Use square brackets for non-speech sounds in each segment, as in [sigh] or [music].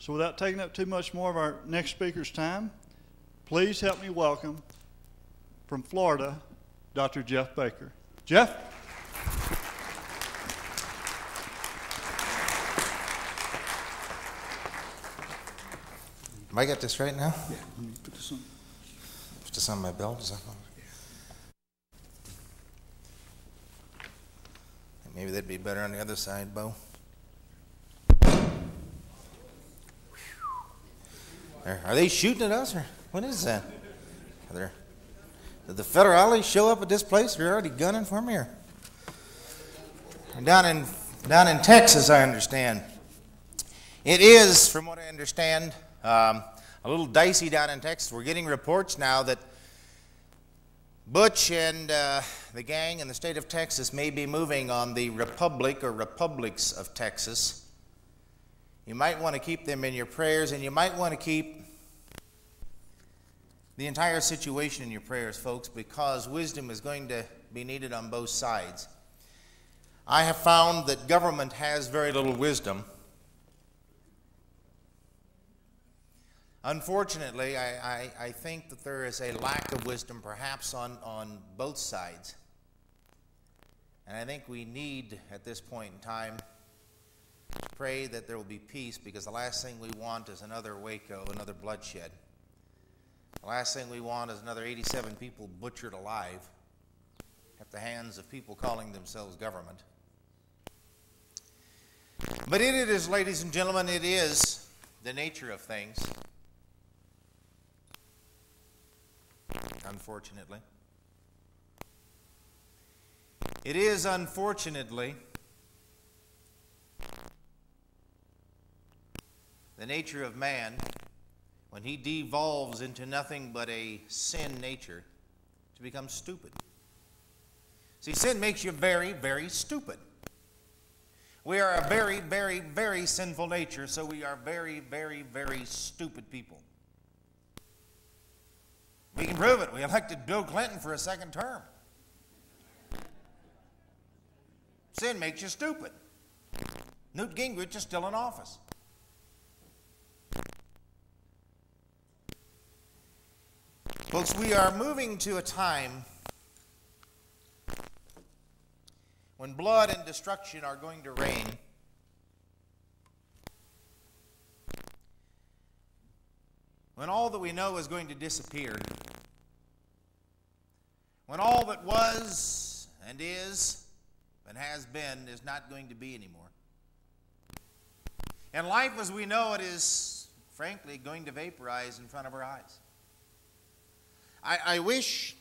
So without taking up too much more of our next speaker's time, please help me welcome from Florida, Dr. Jeff Baker. Jeff? Have I got this right now? Yeah, let me put this on. Put this on my belt. Is that Maybe that'd be better on the other side, Bo. Are they shooting at us, or what is that? Are there, did the federales show up at this place? They're already gunning for me, or down in down in Texas, I understand. It is, from what I understand, um, a little dicey down in Texas. We're getting reports now that Butch and uh, the gang in the state of Texas may be moving on the Republic or Republics of Texas. You might want to keep them in your prayers, and you might want to keep the entire situation in your prayers, folks, because wisdom is going to be needed on both sides. I have found that government has very little wisdom. Unfortunately, I, I, I, think that there is a lack of wisdom perhaps on, on both sides. And I think we need, at this point in time, pray that there will be peace because the last thing we want is another Waco, another bloodshed. The last thing we want is another 87 people butchered alive at the hands of people calling themselves government. But it is, ladies and gentlemen, it is the nature of things unfortunately. It is, unfortunately, the nature of man when he devolves into nothing but a sin nature to become stupid. See, sin makes you very, very stupid. We are a very, very, very sinful nature, so we are very, very, very stupid people. We can prove it. We elected Bill Clinton for a second term. Sin makes you stupid. Newt Gingrich is still in office. Folks, we are moving to a time when blood and destruction are going to reign. when all that we know is going to disappear, when all that was and is and has been is not going to be anymore. And life as we know it is, frankly, going to vaporize in front of our eyes. I, I wish.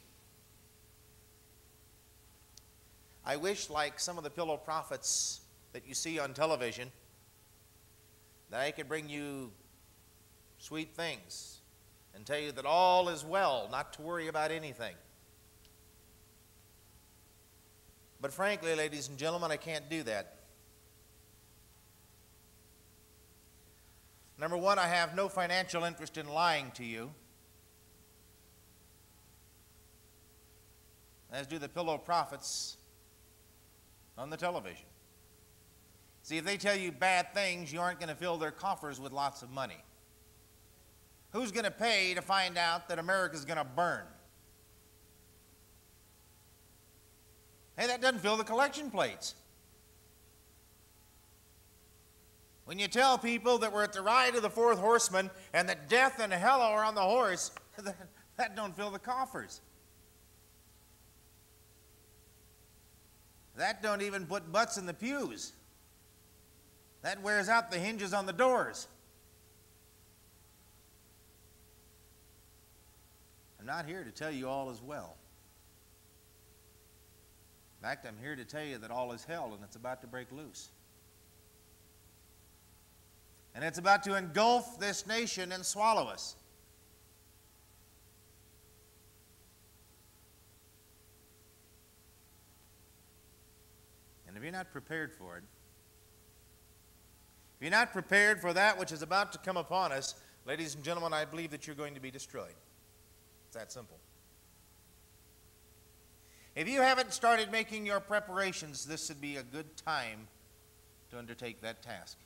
I wish, like some of the pillow prophets that you see on television, that I could bring you sweet things and tell you that all is well, not to worry about anything. But frankly, ladies and gentlemen, I can't do that. Number one, I have no financial interest in lying to you, as do the pillow prophets on the television. See, if they tell you bad things, you aren't going to fill their coffers with lots of money. Who's going to pay to find out that America's going to burn? Hey, that doesn't fill the collection plates. When you tell people that we're at the ride of the fourth horseman and that death and hell are on the horse, [laughs] that, don't fill the coffers. That don't even put butts in the pews. That wears out the hinges on the doors. I'm not here to tell you all is well. In fact, I'm here to tell you that all is hell and it's about to break loose. And it's about to engulf this nation and swallow us. And if you're not prepared for it, if you're not prepared for that which is about to come upon us, ladies and gentlemen, I believe that you're going to be destroyed. It's that simple. If you haven't started making your preparations, this would be a good time to undertake that task.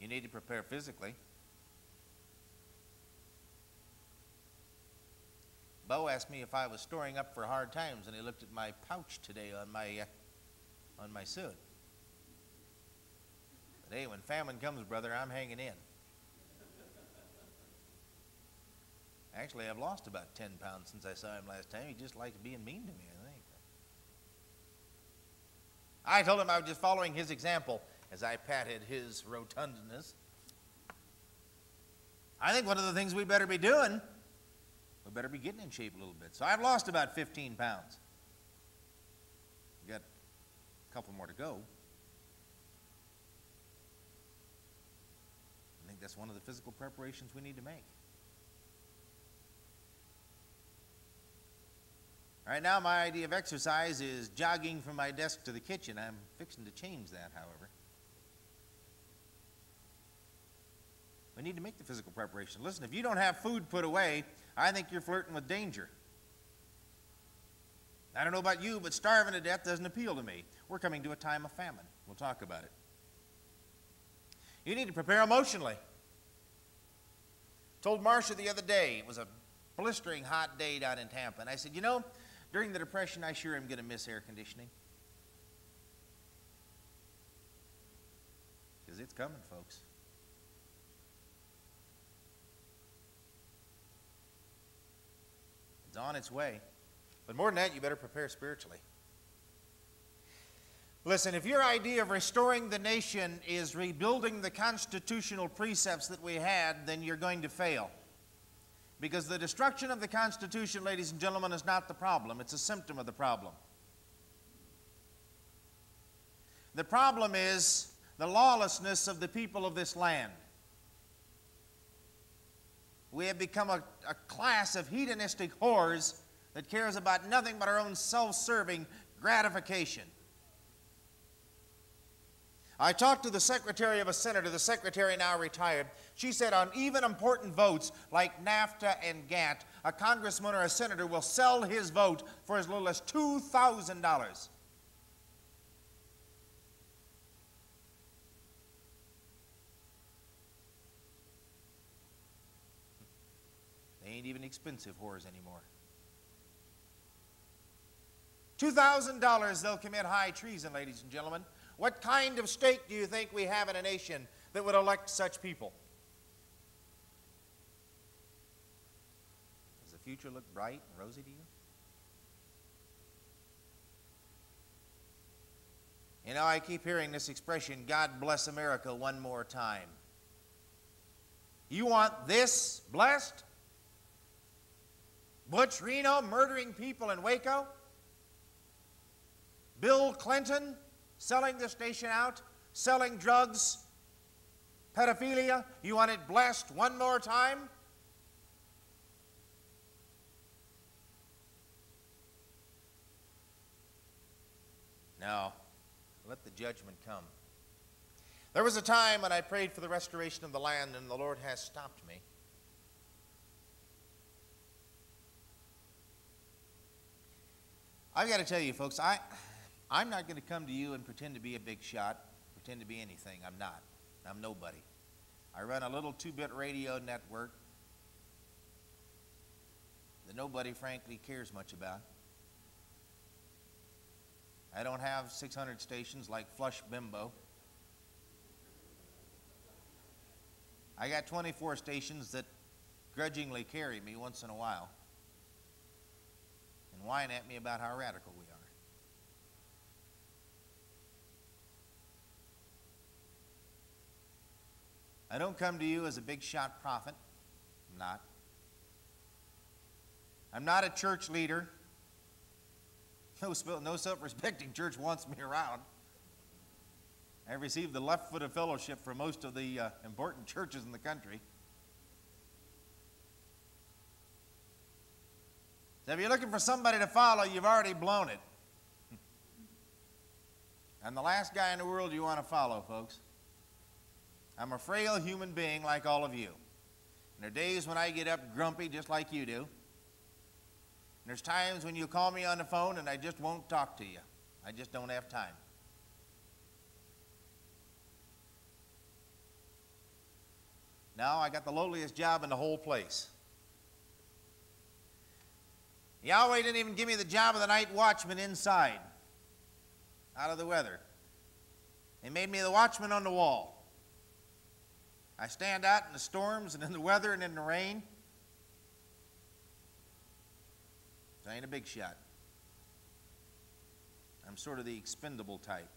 You need to prepare physically. Bo asked me if I was storing up for hard times, and he looked at my pouch today on my uh, on my suit. But hey, when famine comes, brother, I'm hanging in. Actually, I've lost about 10 pounds since I saw him last time. He just likes being mean to me, I think. I told him I was just following his example as I patted his rotundness. I think one of the things we better be doing, we better be getting in shape a little bit. So I've lost about 15 pounds. Got a couple more to go. I think that's one of the physical preparations we need to make. Right now, my idea of exercise is jogging from my desk to the kitchen. I'm fixing to change that, however. We need to make the physical preparation. Listen, if you don't have food put away, I think you're flirting with danger. I don't know about you, but starving to death doesn't appeal to me. We're coming to a time of famine. We'll talk about it. You need to prepare emotionally. Told Marcia the other day, it was a blistering hot day down in Tampa, and I said, You know, during the Depression, I sure am going to miss air conditioning. Because it's coming, folks. It's on its way. But more than that, you better prepare spiritually. Listen, if your idea of restoring the nation is rebuilding the constitutional precepts that we had, then you're going to fail. Because the destruction of the Constitution, ladies and gentlemen, is not the problem, it's a symptom of the problem. The problem is the lawlessness of the people of this land. We have become a, a class of hedonistic whores that cares about nothing but our own self serving gratification. I talked to the secretary of a senator, the secretary now retired. She said on even important votes like NAFTA and GATT, a congressman or a senator will sell his vote for as little as $2,000. Ain't even expensive whores anymore. $2,000 they'll commit high treason, ladies and gentlemen. What kind of state do you think we have in a nation that would elect such people? Does the future look bright and rosy to you? You know, I keep hearing this expression, God bless America one more time. You want this blessed? Butch Reno murdering people in Waco? Bill Clinton selling the station out, selling drugs, pedophilia. You want it blessed one more time? No. Let the judgment come. There was a time when I prayed for the restoration of the land, and the Lord has stopped me. I've got to tell you, folks, I, I'm not going to come to you and pretend to be a big shot, pretend to be anything. I'm not. I'm nobody. I run a little two bit radio network that nobody, frankly, cares much about. I don't have 600 stations like Flush Bimbo. I got 24 stations that grudgingly carry me once in a while and whine at me about how radical we are. I don't come to you as a big shot prophet. I'm not. I'm not a church leader. No, no self respecting church wants me around. I received the left foot of fellowship from most of the uh, important churches in the country. If you're looking for somebody to follow, you've already blown it. I'm the last guy in the world you want to follow, folks. I'm a frail human being like all of you. And there are days when I get up grumpy just like you do. And there's times when you call me on the phone and I just won't talk to you. I just don't have time. Now I got the lowliest job in the whole place. Yahweh didn't even give me the job of the night watchman inside, out of the weather. He made me the watchman on the wall. I stand out in the storms and in the weather and in the rain. I ain't a big shot. I'm sort of the expendable type.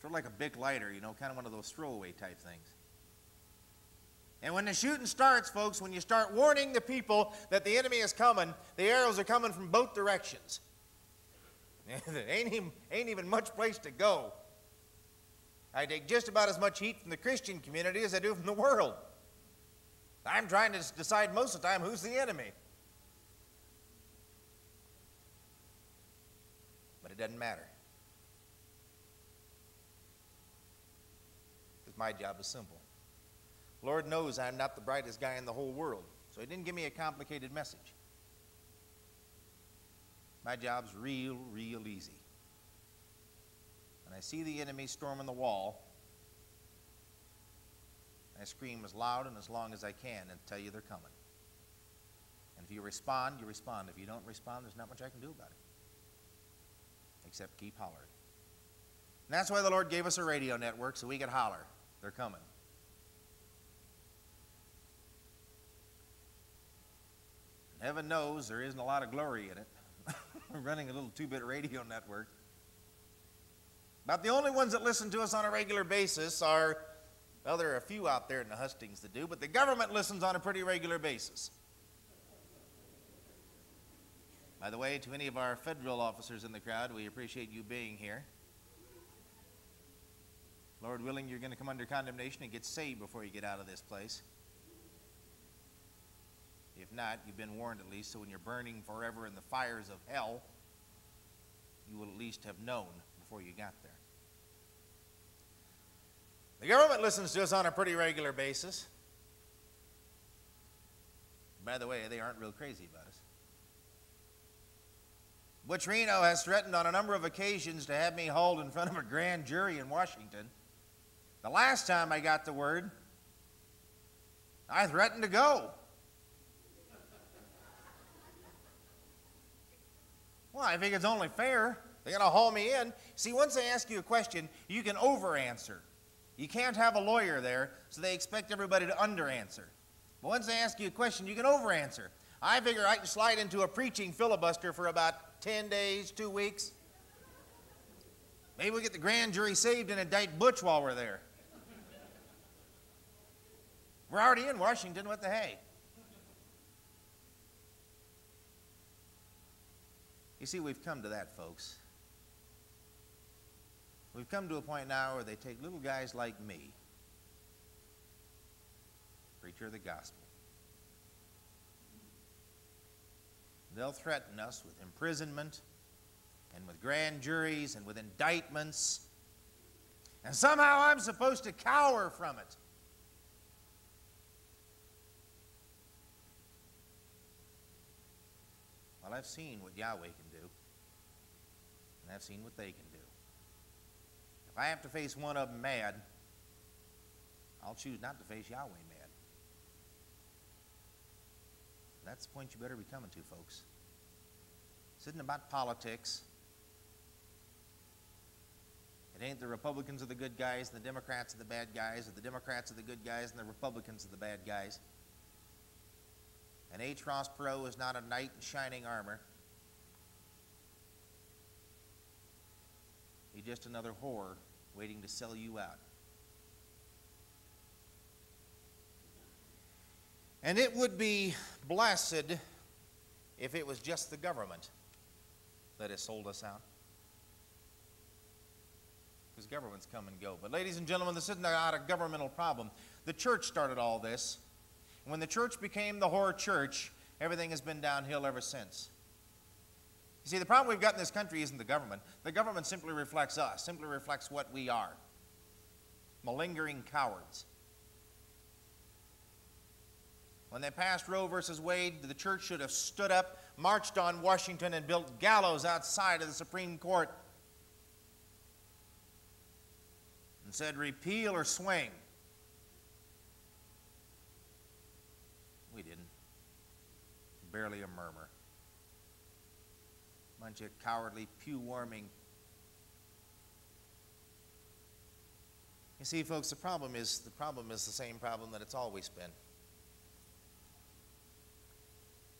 Sort of like a big lighter, you know, kind of one of those throwaway type things. And when the shooting starts, folks, when you start warning the people that the enemy is coming, the arrows are coming from both directions. there [laughs] ain't even, ain't even much place to go. I take just about as much heat from the Christian community as I do from the world. I'm trying to decide most of the time who's the enemy. But it doesn't matter. Because my job is simple. Lord knows I'm not the brightest guy in the whole world, so He didn't give me a complicated message. My job's real, real easy. When I see the enemy storming the wall, I scream as loud and as long as I can and tell you they're coming. And if you respond, you respond. If you don't respond, there's not much I can do about it. Except keep hollering. And that's why the Lord gave us a radio network so we could holler. They're coming. Heaven knows there isn't a lot of glory in it. [laughs] running a little two bit radio network. About the only ones that listen to us on a regular basis are, well, there are a few out there in the hustings that do, but the government listens on a pretty regular basis. By the way, to any of our federal officers in the crowd, we appreciate you being here. Lord willing, you're going to come under condemnation and get saved before you get out of this place. If not, you've been warned at least, so when you're burning forever in the fires of hell, you will at least have known before you got there. The government listens to us on a pretty regular basis. By the way, they aren't real crazy about us. Butch Reno has threatened on a number of occasions to have me hauled in front of a grand jury in Washington. The last time I got the word, I threatened to go. Well, I think it's only fair. They're going to haul me in. See, once they ask you a question, you can over answer. You can't have a lawyer there, so they expect everybody to under answer. But once they ask you a question, you can over answer. I figure I can slide into a preaching filibuster for about 10 days, two weeks. Maybe we'll get the grand jury saved and indict Butch while we're there. We're already in Washington. What the hey? You see, we've come to that, folks. We've come to a point now where they take little guys like me, preacher of the gospel. They'll threaten us with imprisonment and with grand juries and with indictments. And somehow I'm supposed to cower from it. Well, I've seen what Yahweh can I've seen what they can do. If I have to face one of them mad, I'll choose not to face Yahweh mad. That's the point you better be coming to, folks. This isn't about politics. It ain't the Republicans are the good guys and the Democrats are the bad guys, or the Democrats are the good guys and the Republicans are the bad guys. And H. Ross Perot is not a knight in shining armor. He's just another whore waiting to sell you out. And it would be blessed if it was just the government that has sold us out. Because governments come and go. But, ladies and gentlemen, this isn't not a governmental problem. The church started all this. When the church became the whore church, everything has been downhill ever since. You see, the problem we've got in this country isn't the government. The government simply reflects us, simply reflects what we are malingering cowards. When they passed Roe versus Wade, the church should have stood up, marched on Washington, and built gallows outside of the Supreme Court and said, repeal or swing. We didn't. Barely a murmur. Bunch of cowardly, pew warming. You see, folks, the problem is the problem is the same problem that it's always been.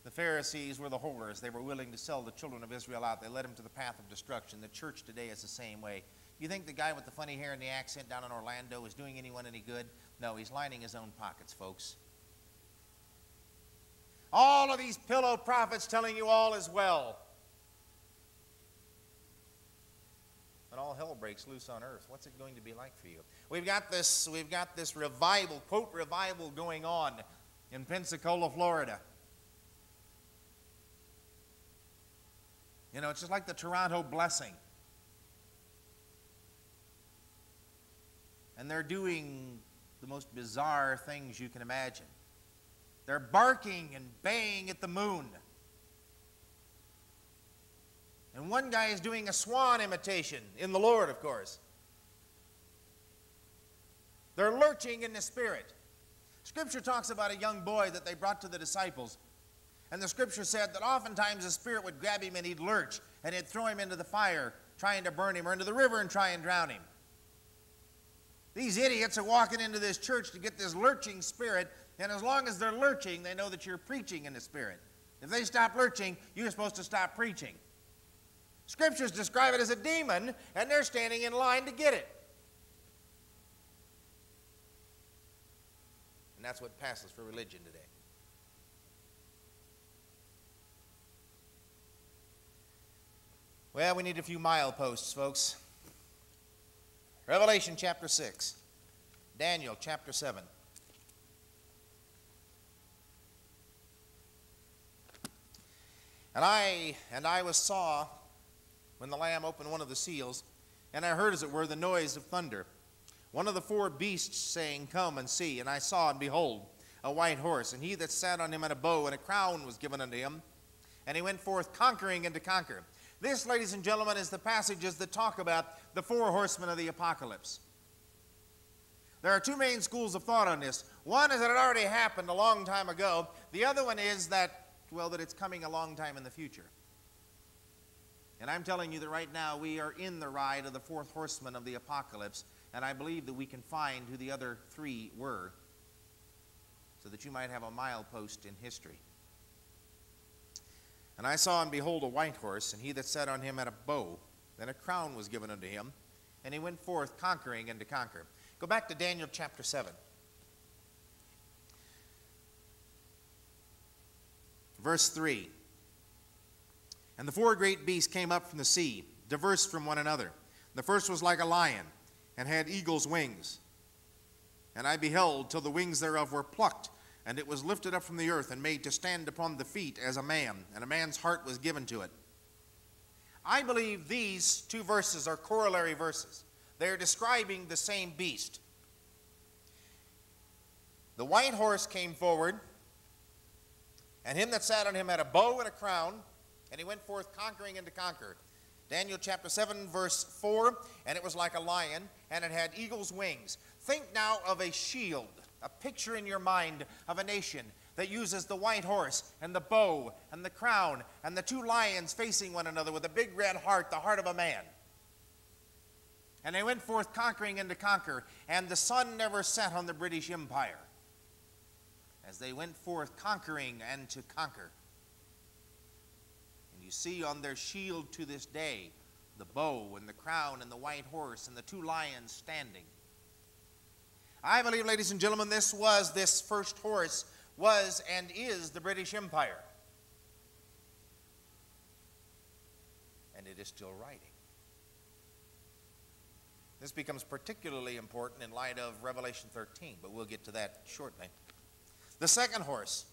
The Pharisees were the whores. They were willing to sell the children of Israel out. They led them to the path of destruction. The church today is the same way. You think the guy with the funny hair and the accent down in Orlando is doing anyone any good? No, he's lining his own pockets, folks. All of these pillow prophets telling you all is well. But all hell breaks loose on earth. What's it going to be like for you? We've got this, we've got this revival, quote revival going on in Pensacola, Florida. You know, it's just like the Toronto blessing. And they're doing the most bizarre things you can imagine. They're barking and baying at the moon. And one guy is doing a swan imitation in the Lord, of course. They're lurching in the Spirit. Scripture talks about a young boy that they brought to the disciples and the scripture said that oftentimes the Spirit would grab him and he'd lurch and he'd throw him into the fire, trying to burn him, or into the river and try and drown him. These idiots are walking into this church to get this lurching spirit, and as long as they're lurching, they know that you're preaching in the Spirit. If they stop lurching, you're supposed to stop preaching. Scriptures describe it as a demon, and they're standing in line to get it. And that's what passes for religion today. Well, we need a few mileposts, folks. Revelation chapter 6, Daniel chapter 7. And I and I was saw when the Lamb opened one of the seals, and I heard, as it were, the noise of thunder. One of the four beasts saying, Come and see. And I saw, and behold, a white horse, and he that sat on him had a bow, and a crown was given unto him. And he went forth conquering and to conquer. This, ladies and gentlemen, is the passages that talk about the four horsemen of the apocalypse. There are two main schools of thought on this. One is that it already happened a long time ago. The other one is that, well, that it's coming a long time in the future. And I'm telling you that right now we are in the ride of the fourth horseman of the apocalypse, and I believe that we can find who the other three were so that you might have a milepost in history. And I saw and behold a white horse, and he that sat on him had a bow. Then a crown was given unto him, and he went forth conquering and to conquer. Go back to Daniel chapter 7. Verse 3. And the four great beasts came up from the sea, diverse from one another. The first was like a lion, and had eagle's wings. And I beheld till the wings thereof were plucked, and it was lifted up from the earth and made to stand upon the feet as a man, and a man's heart was given to it. I believe these two verses are corollary verses. They are describing the same beast. The white horse came forward, and him that sat on him had a bow and a crown, and he went forth conquering and to conquer. Daniel chapter 7, verse 4 And it was like a lion, and it had eagle's wings. Think now of a shield a picture in your mind of a nation that uses the white horse and the bow and the crown and the two lions facing one another with a big red heart, the heart of a man. And they went forth conquering and to conquer, and the sun never set on the British Empire as they went forth conquering and to conquer. You see on their shield to this day the bow and the crown and the white horse and the two lions standing. I believe, ladies and gentlemen, this was, this first horse was and is the British Empire. And it is still riding. This becomes particularly important in light of Revelation 13, but we'll get to that shortly. The second horse.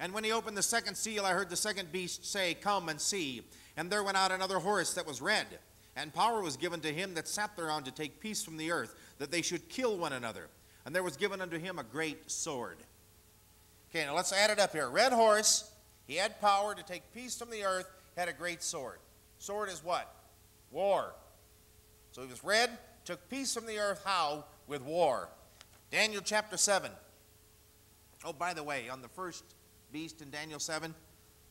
And when he opened the second seal, I heard the second beast say, Come and see. And there went out another horse that was red, and power was given to him that sat thereon to take peace from the earth that they should kill one another. And there was given unto him a great sword. Okay, now let's add it up here. Red horse, he had power to take peace from the earth, had a great sword. Sword is what? War. So he was red, took peace from the earth. How? With war. Daniel chapter 7. Oh, by the way, on the first beast in Daniel 7?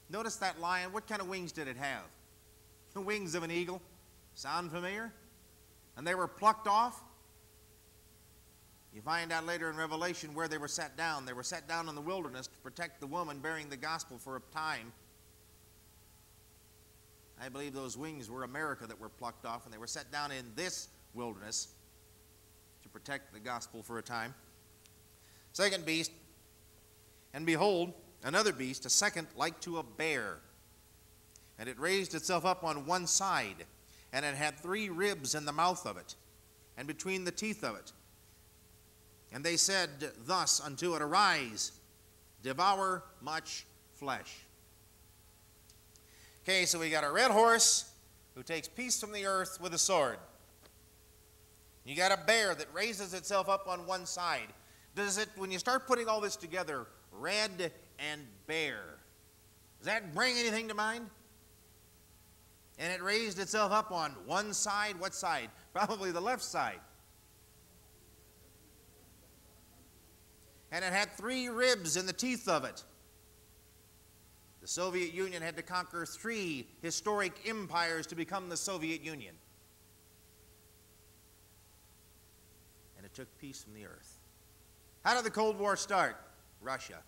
Notice that lion. What kind of wings did it have? The wings of an eagle. Sound familiar? And they were plucked off. You find out later in Revelation where they were set down. They were set down in the wilderness to protect the woman bearing the gospel for a time. I believe those wings were America that were plucked off, and they were set down in this wilderness to protect the gospel for a time. Second beast, and behold, another beast, a second like to a bear. And it raised itself up on one side, and it had three ribs in the mouth of it, and between the teeth of it. And they said thus unto it, Arise, devour much flesh. Okay, so we got a red horse who takes peace from the earth with a sword. You got a bear that raises itself up on one side. Does it, when you start putting all this together, red and bear, does that bring anything to mind? And it raised itself up on one side. What side? [laughs] Probably the left side. And it had three ribs in the teeth of it. The Soviet Union had to conquer three historic empires to become the Soviet Union. And it took peace from the earth. How did the Cold War start? Russia.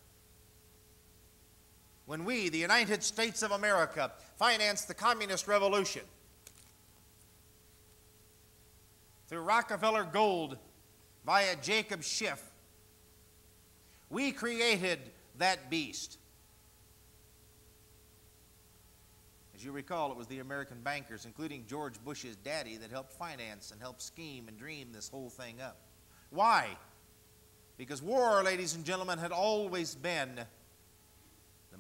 When we, the United States of America, financed the Communist Revolution through Rockefeller Gold via Jacob Schiff, we created that beast. As you recall, it was the American bankers, including George Bush's daddy, that helped finance and help scheme and dream this whole thing up. Why? Because war, ladies and gentlemen, had always been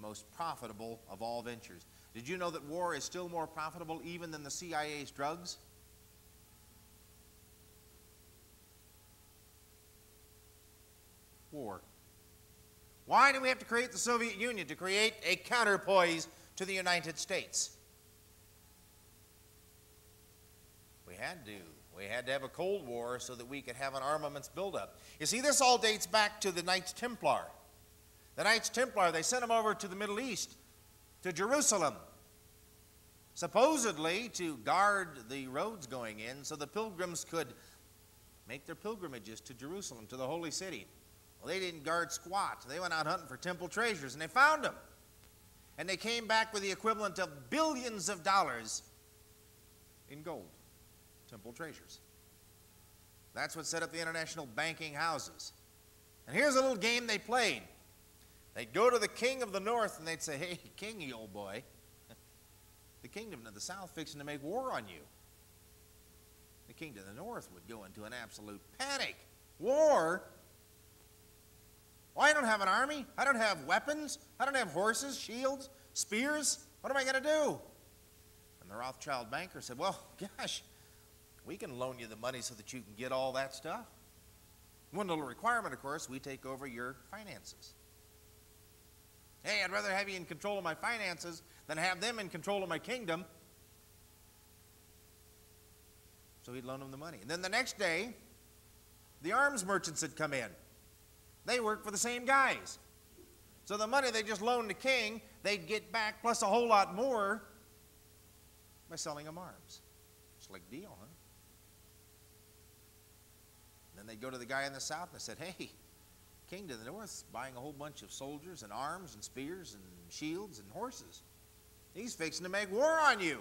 most profitable of all ventures. Did you know that war is still more profitable even than the CIA's drugs? War. Why do we have to create the Soviet Union? To create a counterpoise to the United States. We had to. We had to have a Cold War so that we could have an armaments buildup. You see, this all dates back to the Knights Templar. The Knights Templar, they sent them over to the Middle East, to Jerusalem, supposedly to guard the roads going in so the pilgrims could make their pilgrimages to Jerusalem, to the holy city. Well, they didn't guard squat. They went out hunting for temple treasures, and they found them. And they came back with the equivalent of billions of dollars in gold, temple treasures. That's what set up the international banking houses. And here's a little game they played. They'd go to the king of the north and they'd say, Hey, [laughs] kingy old boy, [laughs] the kingdom of the south fixing to make war on you. The kingdom of the north would go into an absolute panic. War? Well, I don't have an army. I don't have weapons. I don't have horses, shields, spears. What am I going to do? And the Rothschild banker said, Well, [laughs] gosh, we can loan you the money so that you can get all that stuff. One little requirement, of course, we take over your finances. Hey, I'd rather have you in control of my finances than have them in control of my kingdom. So he'd loan them the money. And then the next day, the arms merchants had come in. They worked for the same guys. So the money they just loaned the king, they'd get back plus a whole lot more by selling them arms. Slick deal, huh? And then they'd go to the guy in the south and said, hey, king to the north buying a whole bunch of soldiers and arms and spears and shields and horses. He's fixing to make war on you.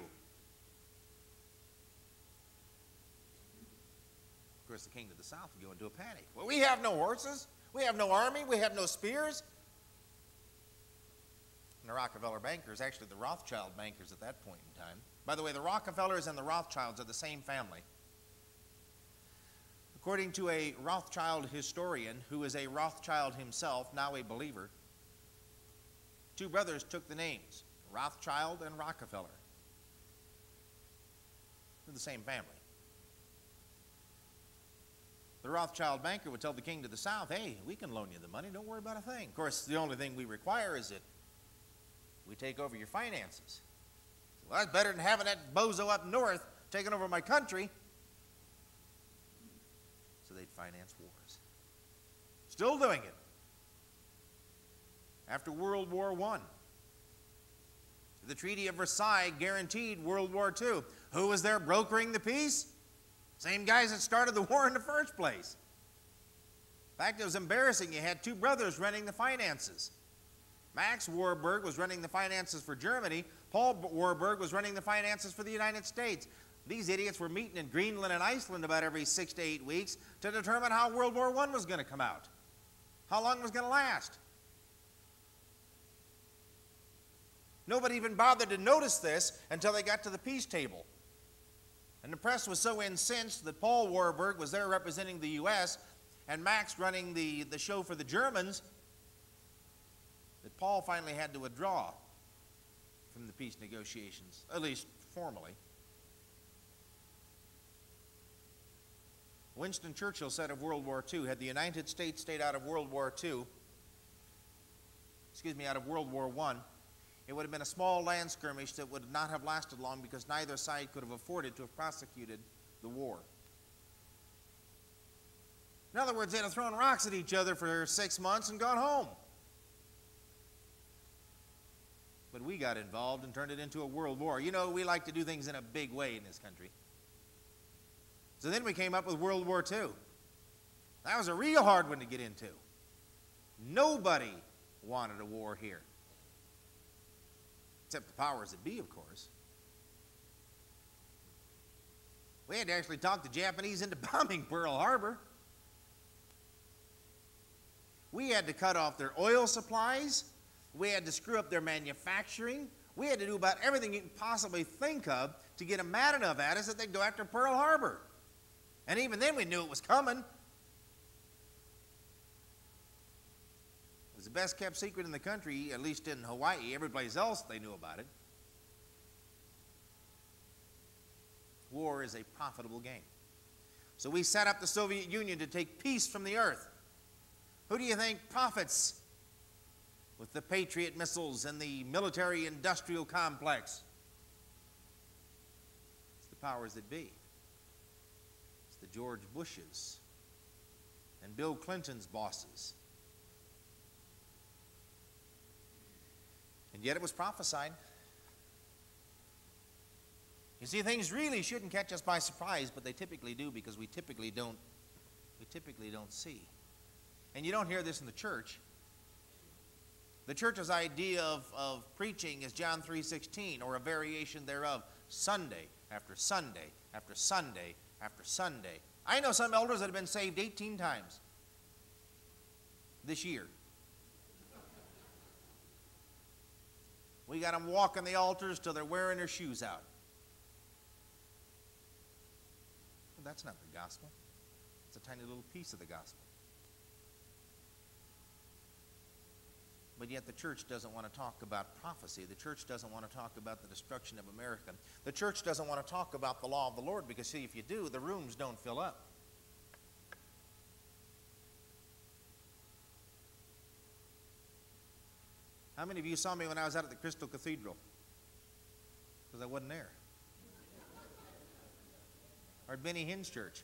Of course, the king to the south would go into a panic. Well, we have no horses. We have no army. We have no spears. And the Rockefeller bankers, actually the Rothschild bankers at that point in time. By the way, the Rockefellers and the Rothschilds are the same family. According to a Rothschild historian who is a Rothschild himself, now a believer, two brothers took the names Rothschild and Rockefeller. They're the same family. The Rothschild banker would tell the king to the south, hey, we can loan you the money, don't worry about a thing. Of course, the only thing we require is that we take over your finances. Well, that's better than having that bozo up north taking over my country they'd finance wars. Still doing it. after World War I. The Treaty of Versailles guaranteed World War II. Who was there brokering the peace? Same guys that started the war in the first place. In fact, it was embarrassing. You had two brothers running the finances. Max Warburg was running the finances for Germany. Paul Warburg was running the finances for the United States. These idiots were meeting in Greenland and Iceland about every six to eight weeks to determine how World War I was going to come out, how long it was going to last. Nobody even bothered to notice this until they got to the peace table. And the press was so incensed that Paul Warburg was there representing the U.S. and Max running the, the show for the Germans that Paul finally had to withdraw from the peace negotiations, at least formally. Winston Churchill said of World War II, had the United States stayed out of World War II, excuse me, out of World War I, it would have been a small land skirmish that would not have lasted long because neither side could have afforded to have prosecuted the war. In other words, they'd have thrown rocks at each other for six months and gone home. But we got involved and turned it into a world war. You know, we like to do things in a big way in this country. So then we came up with World War II. That was a real hard one to get into. Nobody wanted a war here, except the powers that be, of course. We had to actually talk the Japanese into [laughs] bombing Pearl Harbor. We had to cut off their oil supplies. We had to screw up their manufacturing. We had to do about everything you can possibly think of to get them mad enough at us that they'd go after Pearl Harbor. And even then, we knew it was coming. It was the best kept secret in the country, at least in Hawaii. Every place else, they knew about it. War is a profitable game. So we set up the Soviet Union to take peace from the earth. Who do you think profits with the Patriot missiles and the military industrial complex. It's the powers that be. The George Bushes and Bill Clinton's bosses. And yet it was prophesied. You see, things really shouldn't catch us by surprise, but they typically do because we typically don't, we typically don't see. And you don't hear this in the church. The church's idea of, of preaching is John 3.16 or a variation thereof, Sunday after Sunday after Sunday after Sunday. I know some elders that have been saved 18 times this year. We got them walking the altars till they're wearing their shoes out. Well, that's not the gospel. It's a tiny little piece of the gospel. But yet the church doesn't want to talk about prophecy. The church doesn't want to talk about the destruction of America. The church doesn't want to talk about the law of the Lord because, see, if you do, the rooms don't fill up. How many of you saw me when I was out at the Crystal Cathedral? Because I wasn't there. or at Benny Hinn's church.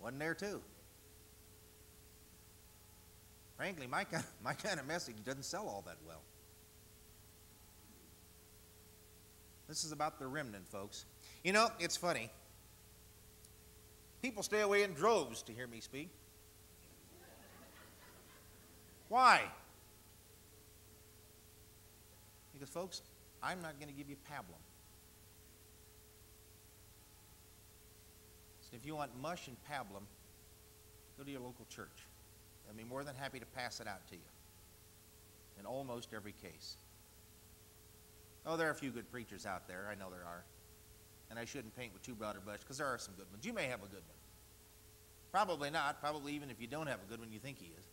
Wasn't there too. Frankly, my kind, of, [laughs] my kind of message doesn't sell all that well. This is about the remnant, folks. You know, it's funny. People stay away in droves to hear me speak. Why? Because, folks, I'm not going to give you pablum. So if you want mush and pablum, go to your local church. I'd be more than happy to pass it out to you in almost every case. Oh, there are a few good preachers out there. I know there are. And I shouldn't paint with too broad a brush because there are some good ones. You may have a good one. Probably not. Probably even if you don't have a good one, you think he is.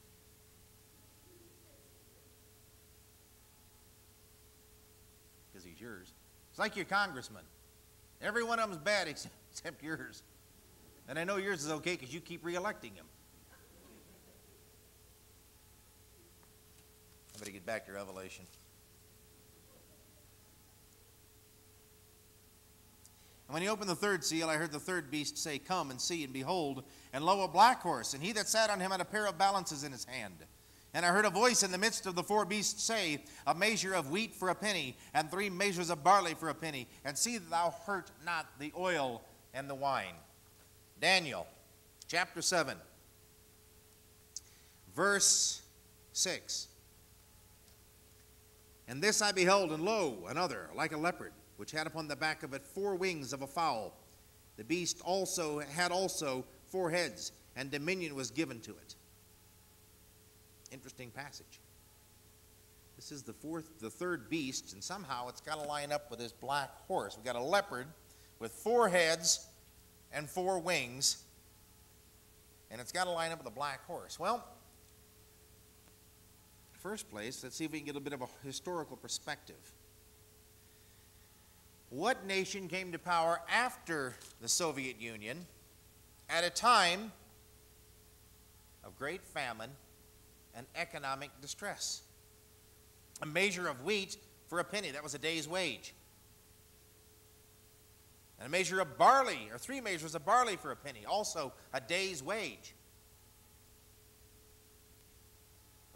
Because he's yours. It's like your congressman. Every one of them's bad except, [laughs] except yours. And I know yours is okay because you keep reelecting him. I better get back to Revelation. And when he opened the third seal, I heard the third beast say, Come and see, and behold, and lo, a black horse, and he that sat on him had a pair of balances in his hand. And I heard a voice in the midst of the four beasts say, A measure of wheat for a penny, and three measures of barley for a penny, and see that thou hurt not the oil and the wine. Daniel chapter 7, verse 6. And this I beheld, and lo, another, like a leopard, which had upon the back of it four wings of a fowl. The beast also had also four heads, and dominion was given to it. Interesting passage. This is the fourth, the third beast, and somehow it's got to line up with this black horse. We've got a leopard with four heads and four wings, and it's got to line up with a black horse. Well, first place, let's see if we can get a bit of a historical perspective. What nation came to power after the Soviet Union at a time of great famine and economic distress? A measure of wheat for a penny, that was a day's wage. And a measure of barley, or three measures of barley for a penny, also a day's wage.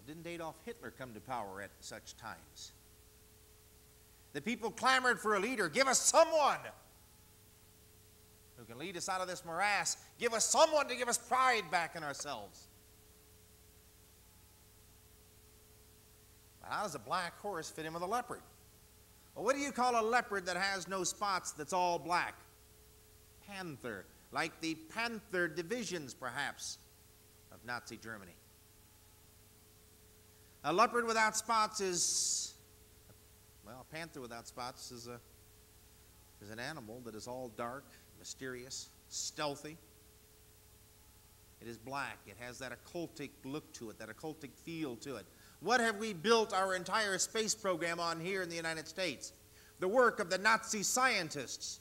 Didn't Adolf Hitler come to power at such times? The people clamored for a leader. Give us someone who can lead us out of this morass. Give us someone to give us pride back in ourselves. How does a black horse fit in with a leopard? Well, what do you call a leopard that has no spots that's all black? Panther, like the Panther divisions, perhaps, of Nazi Germany. A leopard without spots is, well, a panther without spots is, a, is an animal that is all dark, mysterious, stealthy. It is black. It has that occultic look to it, that occultic feel to it. What have we built our entire space program on here in the United States? The work of the Nazi scientists.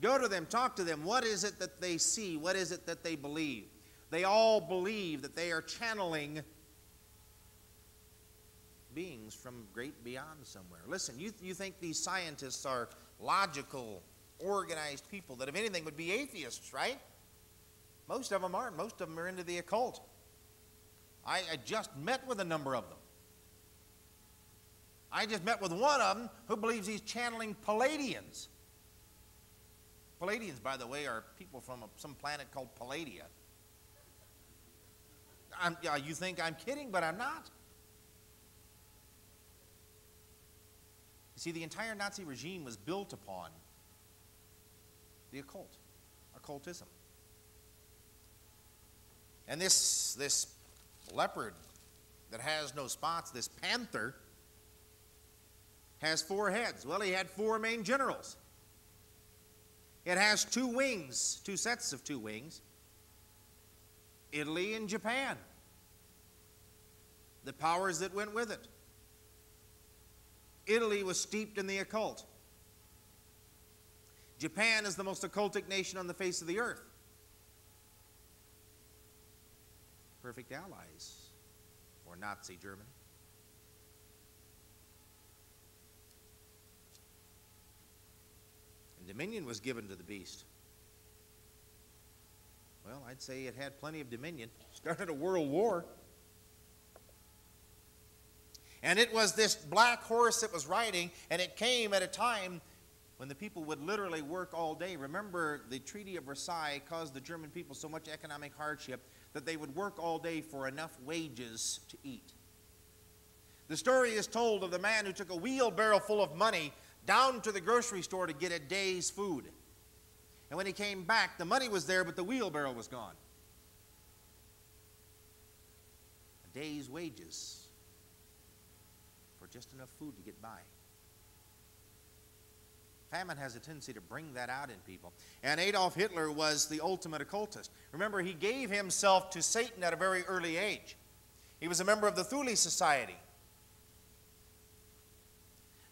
Go to them, talk to them. What is it that they see? What is it that they believe? They all believe that they are channeling beings from great beyond somewhere. Listen, you, you think these scientists are logical, organized people that, if anything, would be atheists, right? Most of them aren't. Most of them are into the occult. I, I just met with a number of them. I just met with one of them who believes he's channeling Palladians. Palladians, by the way, are people from a, some planet called Palladia. I'm, you think I'm kidding, but I'm not. You see, the entire Nazi regime was built upon the occult, occultism. And this, this leopard that has no spots, this panther, has four heads. Well, he had four main generals. It has two wings, two sets of two wings Italy and Japan. The powers that went with it. Italy was steeped in the occult. Japan is the most occultic nation on the face of the earth. Perfect allies for Nazi Germany. And dominion was given to the beast. Well, I'd say it had plenty of dominion. Started a world war. And it was this black horse that was riding, and it came at a time when the people would literally work all day. Remember, the Treaty of Versailles caused the German people so much economic hardship that they would work all day for enough wages to eat. The story is told of the man who took a wheelbarrow full of money down to the grocery store to get a day's food. And when he came back, the money was there, but the wheelbarrow was gone. A day's wages for just enough food to get by. Famine has a tendency to bring that out in people. And Adolf Hitler was the ultimate occultist. Remember, he gave himself to Satan at a very early age. He was a member of the Thule Society.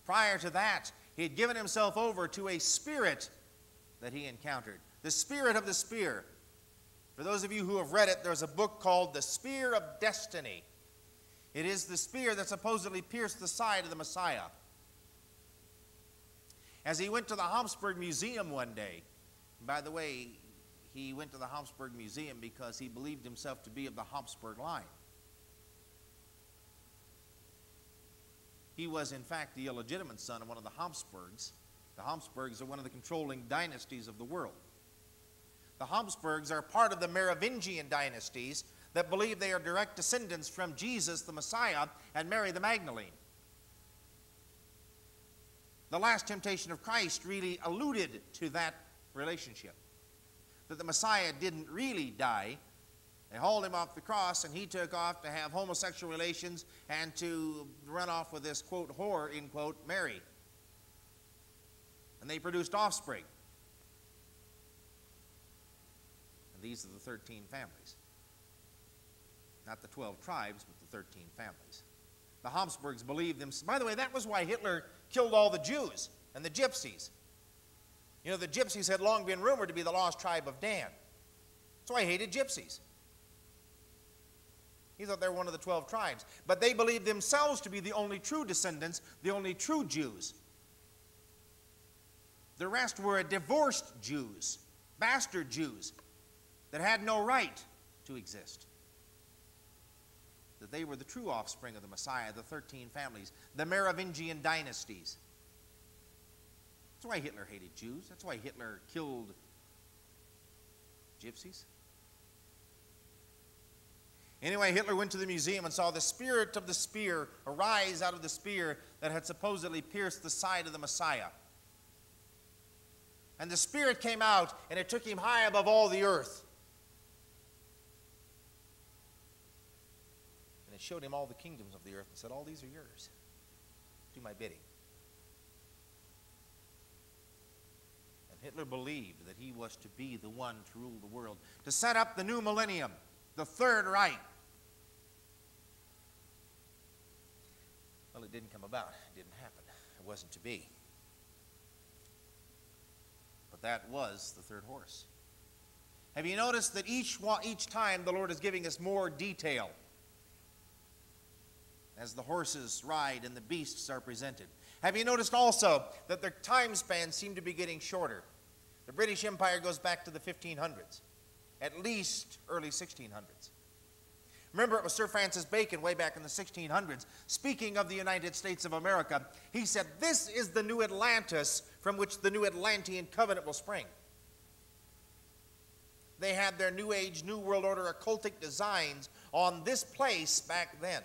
Prior to that, he had given himself over to a spirit that he encountered the spirit of the spear. For those of you who have read it, there's a book called The Spear of Destiny. It is the spear that supposedly pierced the side of the Messiah. As he went to the Habsburg Museum one day, by the way, he went to the Habsburg Museum because he believed himself to be of the Habsburg line. He was, in fact, the illegitimate son of one of the Habsburgs. The Habsburgs are one of the controlling dynasties of the world. The Habsburgs are part of the Merovingian dynasties, that believe they are direct descendants from Jesus, the Messiah, and Mary the Magdalene. The last temptation of Christ really alluded to that relationship. That the Messiah didn't really die. They hauled him off the cross and he took off to have homosexual relations and to run off with this, quote, whore, in quote, Mary. And they produced offspring. And these are the 13 families. Not the 12 tribes, but the 13 families. The Habsburgs believed them. By the way, that was why Hitler killed all the Jews and the gypsies. You know, the gypsies had long been rumored to be the lost tribe of Dan. So I hated gypsies. He thought they were one of the 12 tribes. But they believed themselves to be the only true descendants, the only true Jews. The rest were divorced Jews, bastard Jews, that had no right to exist. That they were the true offspring of the Messiah, the 13 families, the Merovingian dynasties. That's why Hitler hated Jews. That's why Hitler killed gypsies. Anyway, Hitler went to the museum and saw the spirit of the spear arise out of the spear that had supposedly pierced the side of the Messiah. And the spirit came out and it took him high above all the earth. And showed him all the kingdoms of the earth and said, All these are yours. Do my bidding. And Hitler believed that he was to be the one to rule the world, to set up the new millennium, the Third Reich. Well, it didn't come about. It didn't happen. It wasn't to be. But that was the third horse. Have you noticed that each, each time the Lord is giving us more detail as the horses ride and the beasts are presented? Have you noticed also that their time spans seem to be getting shorter? The British Empire goes back to the 1500s, at least early 1600s. Remember, it was Sir Francis Bacon way back in the 1600s, speaking of the United States of America. He said, This is the new Atlantis from which the new Atlantean covenant will spring. They had their New Age, New World Order occultic designs on this place back then.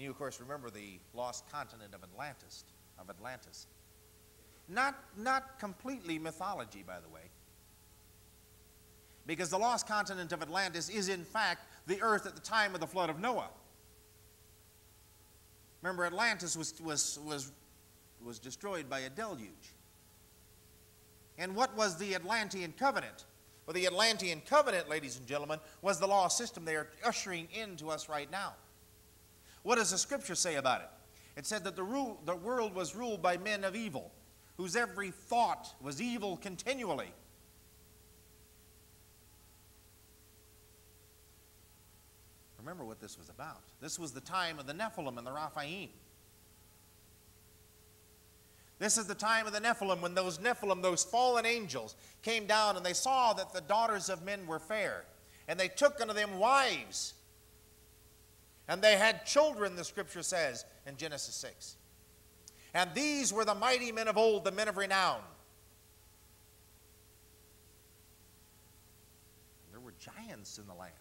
And you, of course, remember the lost continent of Atlantis. Of Atlantis. Not, not completely mythology, by the way. Because the lost continent of Atlantis is, in fact, the earth at the time of the flood of Noah. Remember, Atlantis was, was, was, was destroyed by a deluge. And what was the Atlantean covenant? Well, the Atlantean covenant, ladies and gentlemen, was the law system they are ushering into us right now. What does the scripture say about it? It said that the, the world was ruled by men of evil, whose every thought was evil continually. Remember what this was about. This was the time of the Nephilim and the Rephaim. This is the time of the Nephilim when those Nephilim, those fallen angels, came down and they saw that the daughters of men were fair. And they took unto them wives and they had children, the scripture says in Genesis 6. And these were the mighty men of old, the men of renown. There were giants in the land.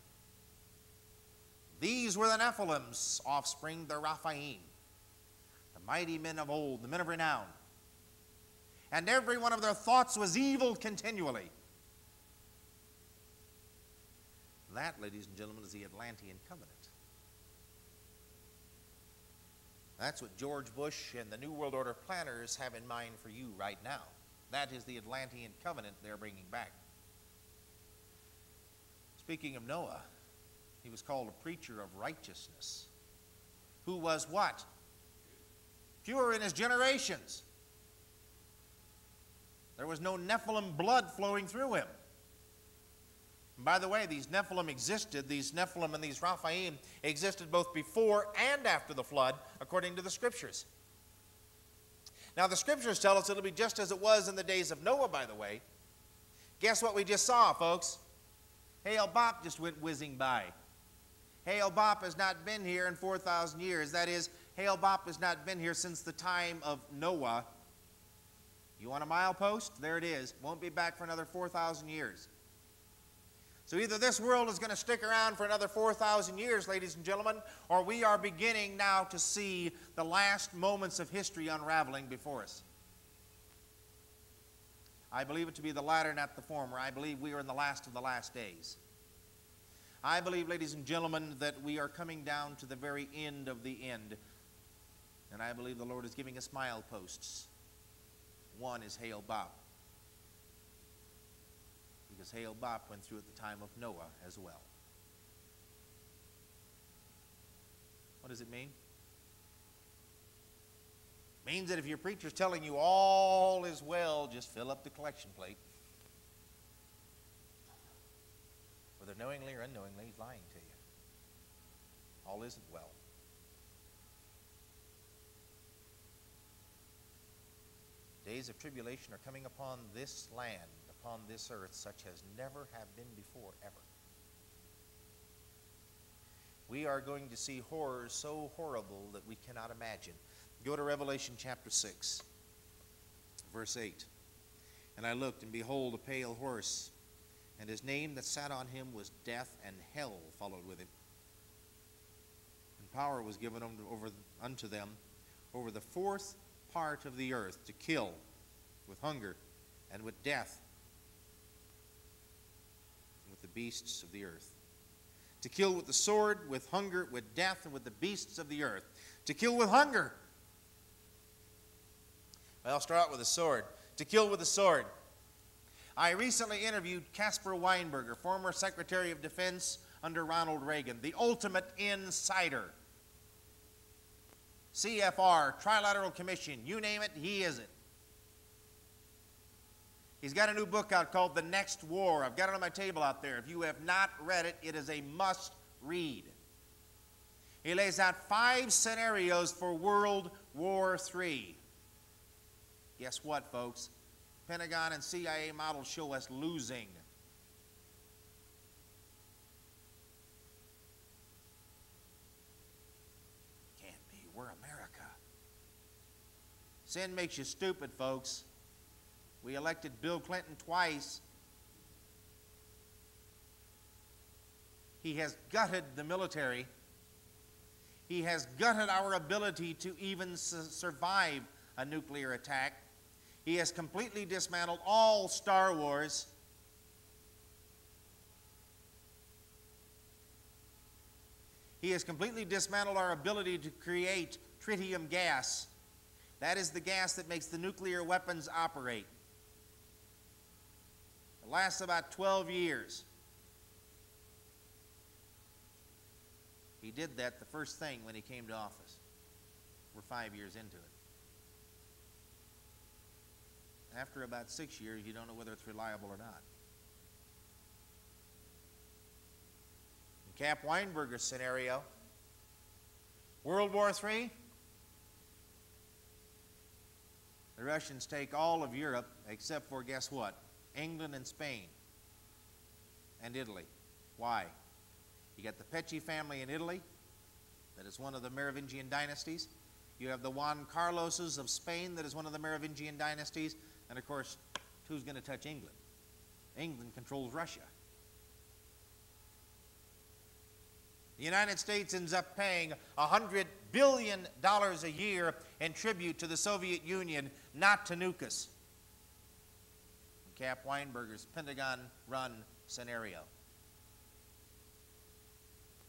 These were the Nephilim's offspring, the Rephaim, the mighty men of old, the men of renown. And every one of their thoughts was evil continually. That, ladies and gentlemen, is the Atlantean covenant. That's what George Bush and the New World Order planners have in mind for you right now. That is the Atlantean covenant they're bringing back. Speaking of Noah, he was called a preacher of righteousness, who was what? Pure in his generations. There was no Nephilim blood flowing through him. By the way, these Nephilim existed, these Nephilim and these Rephaim existed both before and after the flood, according to the scriptures. Now, the scriptures tell us it'll be just as it was in the days of Noah, by the way. Guess what we just saw, folks? Hale-Bopp just went whizzing by. Hale-Bopp has not been here in 4,000 years. That is, Hale-Bopp has not been here since the time of Noah. You want a milepost? There it is. Won't be back for another 4,000 years. So either this world is going to stick around for another 4,000 years, ladies and gentlemen, or we are beginning now to see the last moments of history unraveling before us. I believe it to be the latter, not the former. I believe we are in the last of the last days. I believe, ladies and gentlemen, that we are coming down to the very end of the end. And I believe the Lord is giving us mileposts. One is Hale-Bopp. Because Hale-Bopp went through at the time of Noah as well. What does it mean? It means that if your preacher's telling you all is well, just fill up the collection plate. Whether knowingly or unknowingly, he's lying to you. All isn't well. Days of tribulation are coming upon this land, upon this earth, such as never have been before, ever. We are going to see horrors so horrible that we cannot imagine. Go to Revelation chapter 6, verse 8. And I looked, and behold, a pale horse, and his name that sat on him was Death, and hell followed with him. And power was given over, unto them over the fourth part of the earth to kill with hunger and with death beasts of the earth. To kill with the sword, with hunger, with death, and with the beasts of the earth. To kill with hunger I'll start out with a sword. To kill with a sword. I recently interviewed Caspar Weinberger, former Secretary of Defense under Ronald Reagan, the ultimate insider. CFR, Trilateral Commission, you name it, he is it. He's got a new book out called The Next War. I've got it on my table out there. If you have not read it, it is a must read. He lays out five scenarios for World War III. Guess what, folks? Pentagon and CIA models show us losing. Can't be. We're America. Sin makes you stupid, folks. We elected Bill Clinton twice. He has gutted the military. He has gutted our ability to even survive a nuclear attack. He has completely dismantled all Star Wars. He has completely dismantled our ability to create tritium gas. That is the gas that makes the nuclear weapons operate. Lasts about 12 years. He did that the first thing when he came to office. We're five years into it. After about six years, you don't know whether it's reliable or not. In Cap Weinberger's scenario, World War III, the Russians take all of Europe except for, guess what? England and Spain and Italy. Why? You got the Pecci family in Italy, that is one of the Merovingian dynasties. You have the Juan Carloses of Spain, that is one of the Merovingian dynasties. And of course, who's going to touch England? England controls Russia. The United States ends up paying $100 billion a year in tribute to the Soviet Union, not to nuke us. Cap Weinberger's Pentagon run scenario.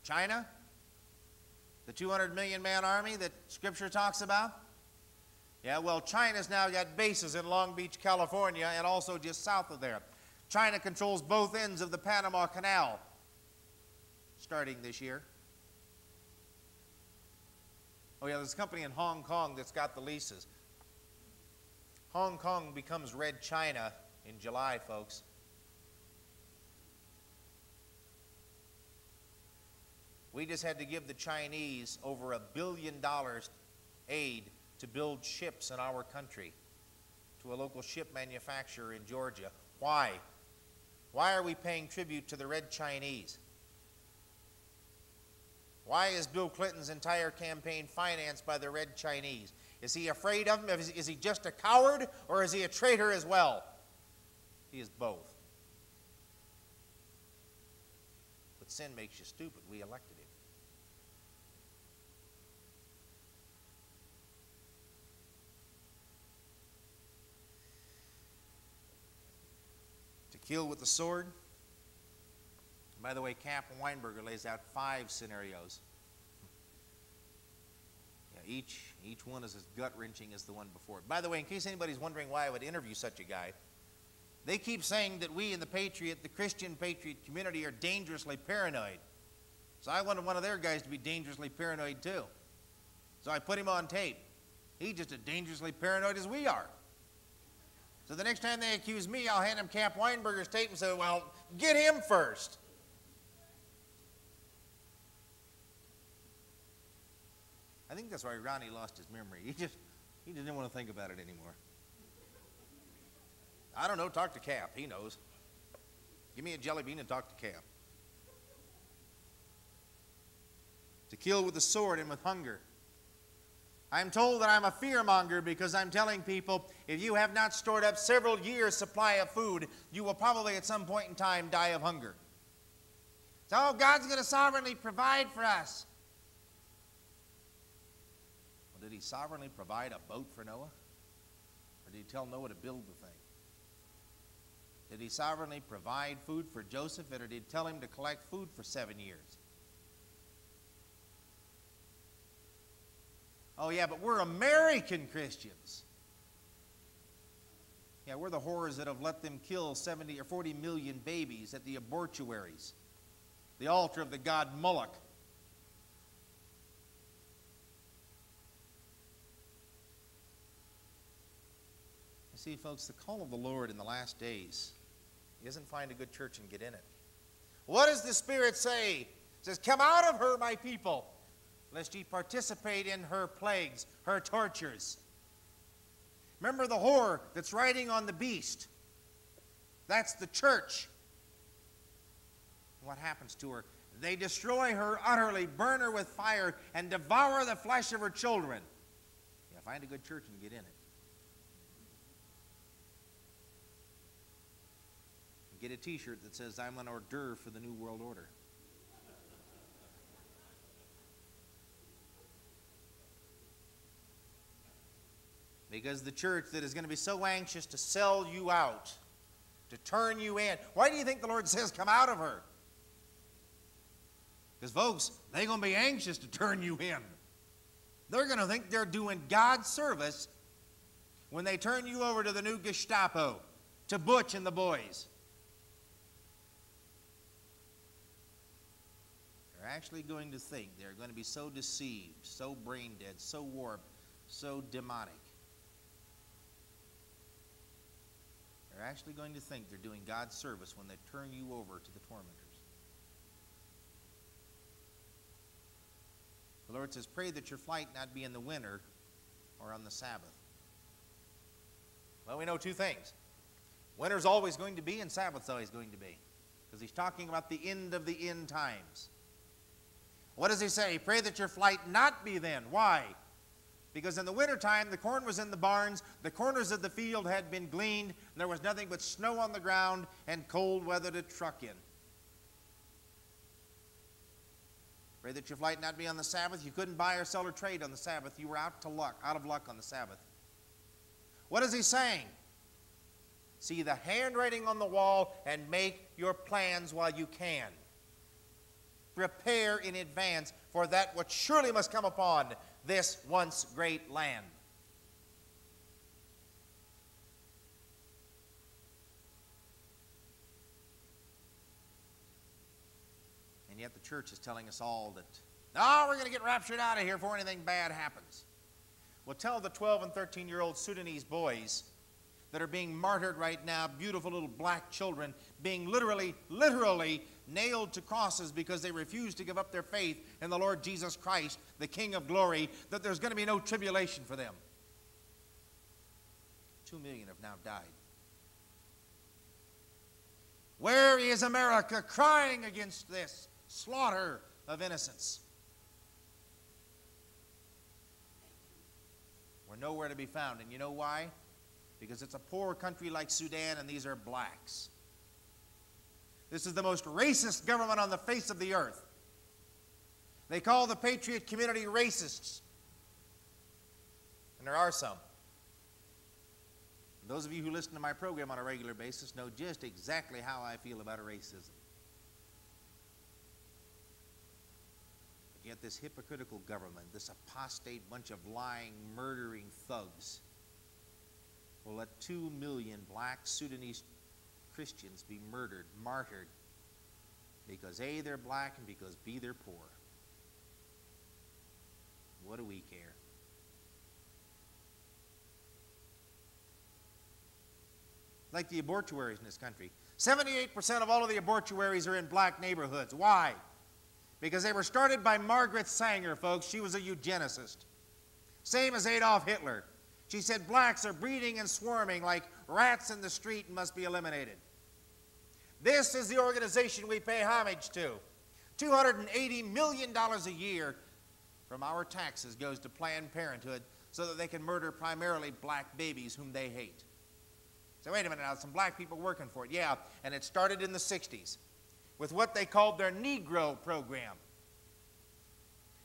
China, the 200 million man army that Scripture talks about, yeah, well, China's now got bases in Long Beach, California, and also just south of there. China controls both ends of the Panama Canal starting this year. Oh, yeah, there's a company in Hong Kong that's got the leases. Hong Kong becomes Red China in July, folks. We just had to give the Chinese over a billion dollars aid to build ships in our country to a local ship manufacturer in Georgia. Why? Why are we paying tribute to the Red Chinese? Why is Bill Clinton's entire campaign financed by the Red Chinese? Is he afraid of them? Is he just a coward or is he a traitor as well? He is both. But sin makes you stupid. We elected him. To kill with the sword. By the way, Cap Weinberger lays out five scenarios. Yeah, each, each one is as gut wrenching as the one before. By the way, in case anybody's wondering why I would interview such a guy, they keep saying that we in the Patriot, the Christian Patriot community, are dangerously paranoid. So I wanted one of their guys to be dangerously paranoid too. So I put him on tape. He's just as dangerously paranoid as we are. So the next time they accuse me, I'll hand him Cap Weinberger's tape and say, well, get him first. I think that's why Ronnie lost his memory. He just he didn't want to think about it anymore. I don't know, talk to Cap. He knows. Give me a jelly bean and talk to Cap. To kill with the sword and with hunger. I'm told that I'm a fearmonger because I'm telling people if you have not stored up several years' supply of food, you will probably at some point in time die of hunger. So God's going to sovereignly provide for us. Well, did he sovereignly provide a boat for Noah? Or did he tell Noah to build the? Did he sovereignly provide food for Joseph, or did he tell him to collect food for seven years? Oh, yeah, but we're American Christians. Yeah, we're the horrors that have let them kill 70 or 40 million babies at the abortuaries, the altar of the god Moloch. You see, folks, the call of the Lord in the last days isn't find a good church and get in it. What does the Spirit say? It says, Come out of her, my people, lest ye participate in her plagues, her tortures. Remember the whore that's riding on the beast? That's the church. What happens to her? They destroy her utterly, burn her with fire, and devour the flesh of her children. Yeah, find a good church and get in it. Get a t shirt that says, I'm an hors d'oeuvre for the New World Order. Because the church that is going to be so anxious to sell you out, to turn you in. Why do you think the Lord says, Come out of her? Because, folks, they're going to be anxious to turn you in. They're going to think they're doing God's service when they turn you over to the new Gestapo, to Butch and the boys. Actually going to think, they're going to be so deceived, so brain dead, so warped, so demonic. They're actually going to think they're doing God's service when they turn you over to the tormentors. The Lord says, Pray that your flight not be in the winter or on the Sabbath. Well, we know two things. Winter's always going to be, and Sabbath's always going to be. Because he's talking about the end of the end times. What does he say? Pray that your flight not be then. Why? Because in the wintertime, the corn was in the barns, the corners of the field had been gleaned, and there was nothing but snow on the ground and cold weather to truck in. Pray that your flight not be on the Sabbath. You couldn't buy or sell or trade on the Sabbath. You were out to luck, out of luck on the Sabbath. What is he saying? See the handwriting on the wall and make your plans while you can. Prepare in advance for that which surely must come upon this once great land. And yet the church is telling us all that, oh, we're going to get raptured out of here before anything bad happens. Well, tell the 12 and 13 year old Sudanese boys that are being martyred right now, beautiful little black children, being literally, literally nailed to crosses because they refused to give up their faith in the Lord Jesus Christ, the King of glory, that there's going to be no tribulation for them. Two million have now died. Where is America crying against this slaughter of innocence? We're nowhere to be found. And you know why? Because it's a poor country like Sudan and these are blacks. This is the most racist government on the face of the earth. They call the patriot community racists. And there are some. Those of you who listen to my program on a regular basis know just exactly how I feel about racism. But yet, this hypocritical government, this apostate bunch of lying, murdering thugs, will let two million black Sudanese Christians be murdered, martyred, because A, they're black, and because B, they're poor. What do we care? Like the abortuaries in this country. 78% of all of the abortuaries are in black neighborhoods. Why? Because they were started by Margaret Sanger, folks. She was a eugenicist. Same as Adolf Hitler. She said blacks are breeding and swarming like rats in the street and must be eliminated. This is the organization we pay homage to. $280 million a year from our taxes goes to Planned Parenthood so that they can murder primarily black babies whom they hate. So, wait a minute now, some black people working for it. Yeah, and it started in the 60s with what they called their Negro program.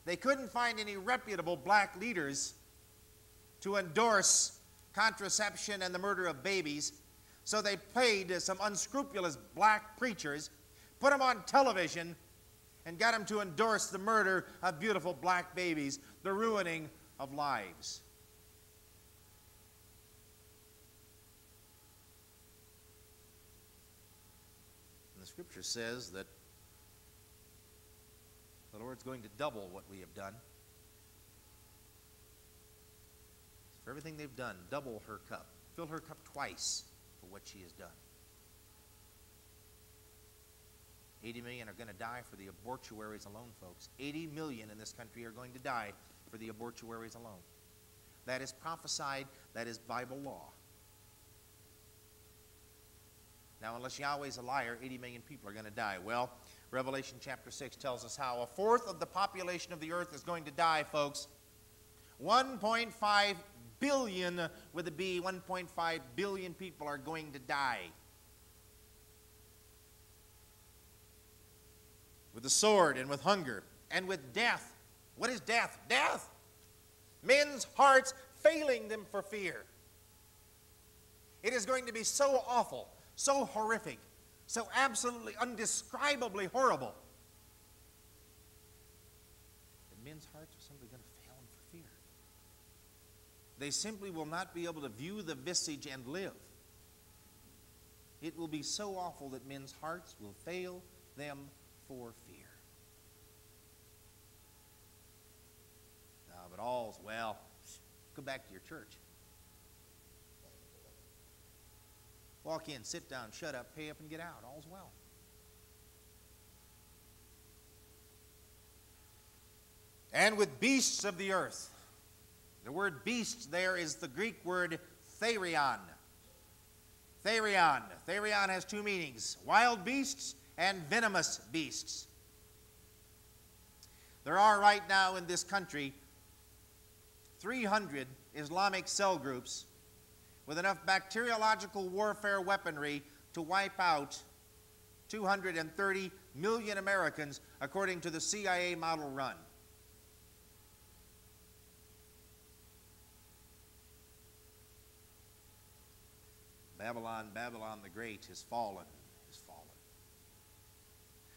They couldn't find any reputable black leaders to endorse contraception and the murder of babies, so they paid some unscrupulous black preachers, put them on television, and got them to endorse the murder of beautiful black babies, the ruining of lives. And the scripture says that the Lord's going to double what we have done. For everything they've done, double her cup. Fill her cup twice for what she has done. 80 million are going to die for the abortuaries alone, folks. 80 million in this country are going to die for the abortuaries alone. That is prophesied, that is Bible law. Now, unless Yahweh's a liar, 80 million people are going to die. Well, Revelation chapter 6 tells us how a fourth of the population of the earth is going to die, folks. 1.5 billion uh, with a B, 1.5 billion people are going to die. With the sword and with hunger and with death. What is death? Death. Men's hearts failing them for fear. It is going to be so awful, so horrific, so absolutely undescribably horrible men's hearts are simply going to fail them for fear. They simply will not be able to view the visage and live. It will be so awful that men's hearts will fail them for fear. Ah, but all's well. Go back to your church. Walk in, sit down, shut up, pay up, and get out. All's well. And with beasts of the earth. The word beast there is the Greek word therion. Therion. Therion has two meanings wild beasts and venomous beasts. There are right now in this country 300 Islamic cell groups with enough bacteriological warfare weaponry to wipe out 230 million Americans, according to the CIA model run. Babylon, Babylon the Great has fallen, has fallen.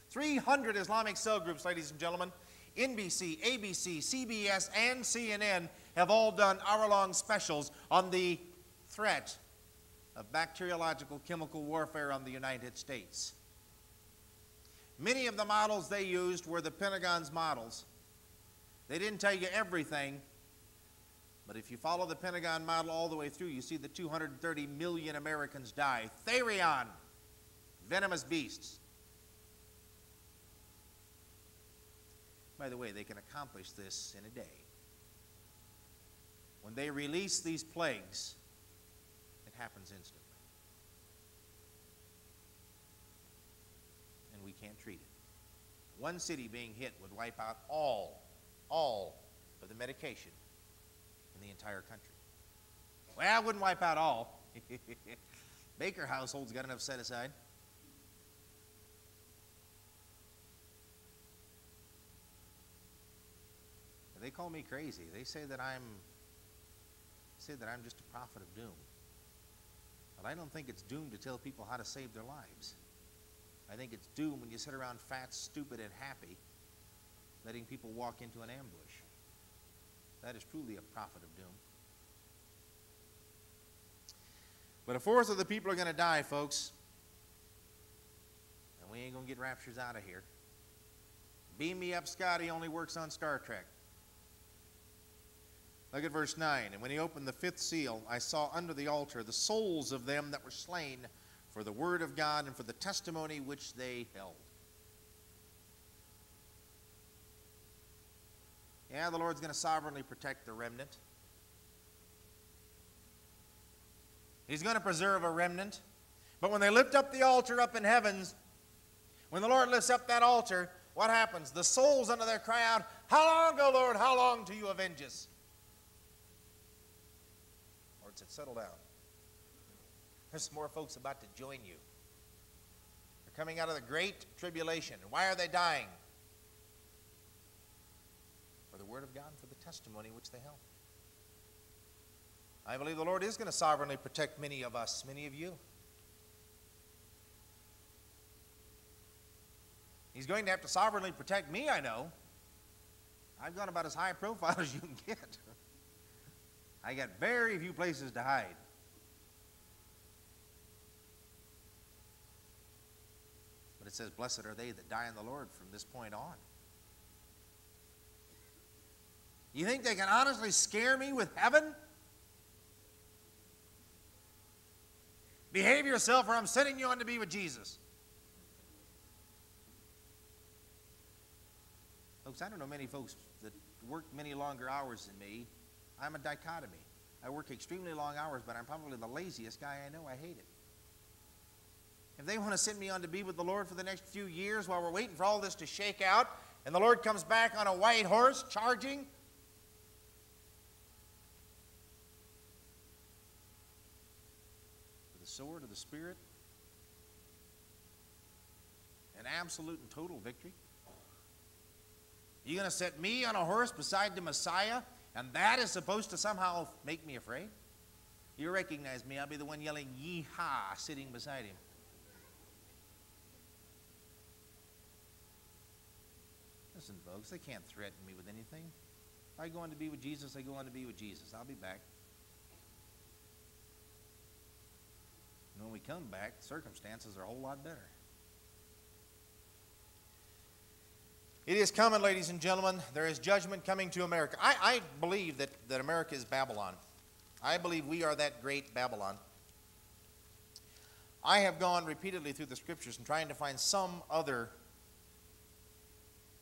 300 Islamic cell groups, ladies and gentlemen. NBC, ABC, CBS, and CNN have all done hour long specials on the threat of bacteriological chemical warfare on the United States. Many of the models they used were the Pentagon's models. They didn't tell you everything, but if you follow the Pentagon model all the way through, you see the 230 million Americans die. Therion, venomous beasts. By the way, they can accomplish this in a day. When they release these plagues, it happens instantly. And we can't treat it. One city being hit would wipe out all, all of the medication in the entire country. Well, I wouldn't wipe out all. [laughs] Baker household's got enough set aside. They call me crazy. They say that I'm say that I'm just a prophet of doom. But I don't think it's doom to tell people how to save their lives. I think it's doom when you sit around fat, stupid, and happy, letting people walk into an ambush. That is truly a prophet of doom. But a fourth of the people are going to die, folks. And we ain't going to get raptures out of here. Beam me up, Scotty only works on Star Trek. Look at verse 9. And when he opened the fifth seal, I saw under the altar the souls of them that were slain for the word of God and for the testimony which they held. Yeah, the Lord's going to sovereignly protect the remnant. He's going to preserve a remnant. But when they lift up the altar up in heavens, when the Lord lifts up that altar, what happens? The souls under there cry out, How long, O Lord, how long do you avenge us? Lord said, Settle down. There's more folks about to join you. They're coming out of the great tribulation. Why are they dying? Word of God, for the testimony which they held. I believe the Lord is going to sovereignly protect many of us, many of you. He's going to have to sovereignly protect me, I know. I've gone about as high [laughs] profile as you can get. I got very few places to hide. But it says, Blessed are they that die in the Lord from this point on. You think they can honestly scare me with heaven? Behave yourself, or I'm sending you on to be with Jesus. Folks, I don't know many folks that work many longer hours than me. I'm a dichotomy. I work extremely long hours, but I'm probably the laziest guy I know. I hate it. If they want to send me on to be with the Lord for the next few years while we're waiting for all this to shake out, and the Lord comes back on a white horse charging, sword of the Spirit, an absolute and total victory? You're going to set me on a horse beside the Messiah, and that is supposed to somehow make me afraid? You recognize me, I'll be the one yelling, Yeehaw, sitting beside him. Listen, folks, they can't threaten me with anything. If I go on to be with Jesus, I go on to be with Jesus. I'll be back. And when we come back, circumstances are a whole lot better. It is coming, ladies and gentlemen. There is judgment coming to America. I, I believe that, that America is Babylon. I believe we are that great Babylon. I have gone repeatedly through the scriptures and trying to find some other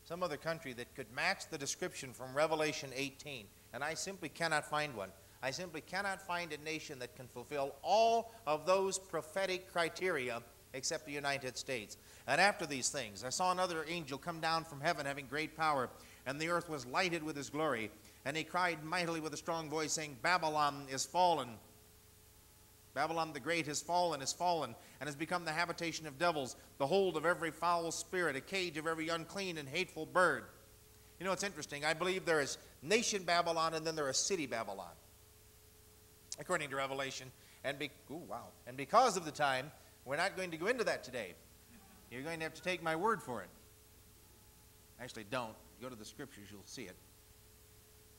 some other country that could match the description from Revelation 18, and I simply cannot find one. I simply cannot find a nation that can fulfill all of those prophetic criteria except the United States. And after these things, I saw another angel come down from heaven having great power, and the earth was lighted with his glory. And he cried mightily with a strong voice, saying, Babylon is fallen. Babylon the Great has fallen, has fallen, and has become the habitation of devils, the hold of every foul spirit, a cage of every unclean and hateful bird. You know, it's interesting. I believe there is nation Babylon, and then there is city Babylon according to Revelation. And be, ooh, wow. And because of the time, we're not going to go into that today. You're going to have to take my word for it. Actually, don't. Go to the scriptures, you'll see it.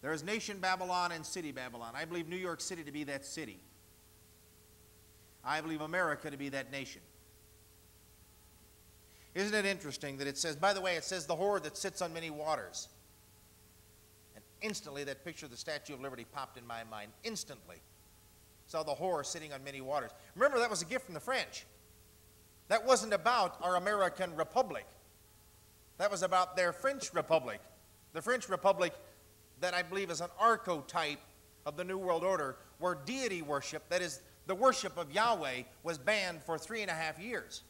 There is nation Babylon and city Babylon. I believe New York City to be that city. I believe America to be that nation. Isn't it interesting that it says, by the way, it says the whore that sits on many waters. And instantly that picture of the Statue of Liberty popped in my mind. Instantly saw the whore sitting on many waters. Remember, that was a gift from the French. That wasn't about our American Republic. That was about their French Republic. The French Republic, that I believe is an archetype of the New World Order, where deity worship, that is, the worship of Yahweh, was banned for three and a half years.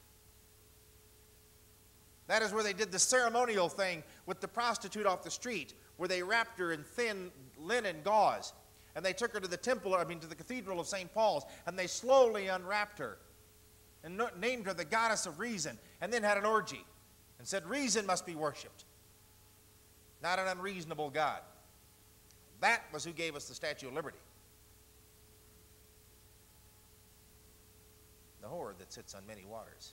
That is where they did the ceremonial thing with the prostitute off the street, where they wrapped her in thin linen gauze and they took her to the temple, I mean, to the cathedral of St. Paul's, and they slowly unwrapped her and named her the goddess of reason, and then had an orgy and said, Reason must be worshiped, not an unreasonable God. That was who gave us the Statue of Liberty. The whore that sits on many waters.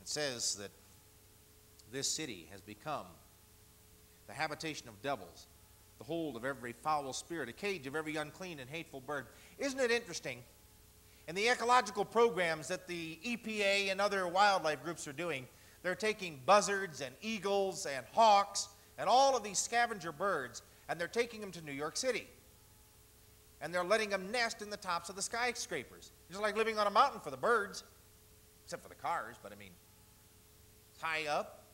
It says that this city has become the habitation of devils, the hold of every foul spirit, a cage of every unclean and hateful bird. Isn't it interesting? In the ecological programs that the EPA and other wildlife groups are doing, they're taking buzzards and eagles and hawks and all of these scavenger birds, and they're taking them to New York City. And they're letting them nest in the tops of the skyscrapers. It's like living on a mountain for the birds, except for the cars, but I mean, it's high up.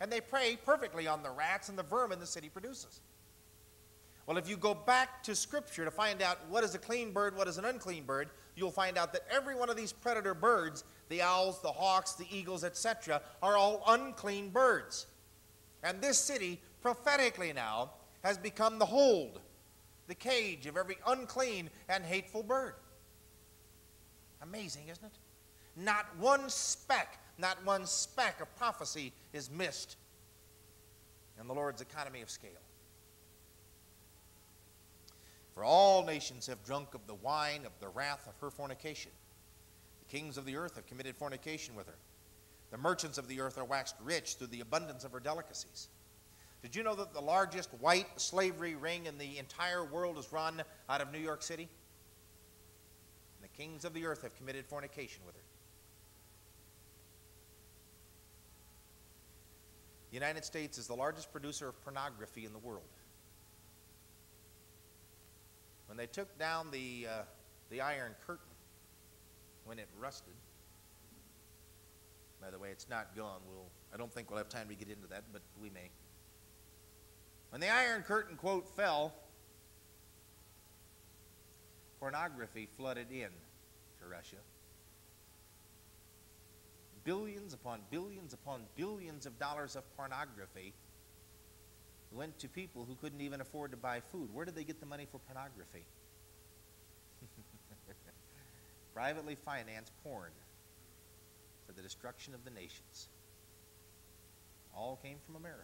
And they prey perfectly on the rats and the vermin the city produces. Well, if you go back to Scripture to find out what is a clean bird, what is an unclean bird, you'll find out that every one of these predator birds, the owls, the hawks, the eagles, etc., are all unclean birds. And this city, prophetically now, has become the hold, the cage of every unclean and hateful bird. Amazing, isn't it? Not one speck, not one speck of prophecy is missed in the Lord's economy of scale. For all nations have drunk of the wine of the wrath of her fornication. The kings of the earth have committed fornication with her. The merchants of the earth are waxed rich through the abundance of her delicacies. Did you know that the largest white slavery ring in the entire world is run out of New York City? And the kings of the earth have committed fornication with her. The United States is the largest producer of pornography in the world. When they took down the, uh, the Iron Curtain, when it rusted, by the way, it's not gone. We'll, I don't think we'll have time to get into that, but we may. When the Iron Curtain, quote, fell, pornography flooded in to Russia. Billions upon billions upon billions of dollars of pornography went to people who couldn't even afford to buy food. Where did they get the money for pornography? [laughs] Privately financed porn for the destruction of the nations. All came from America.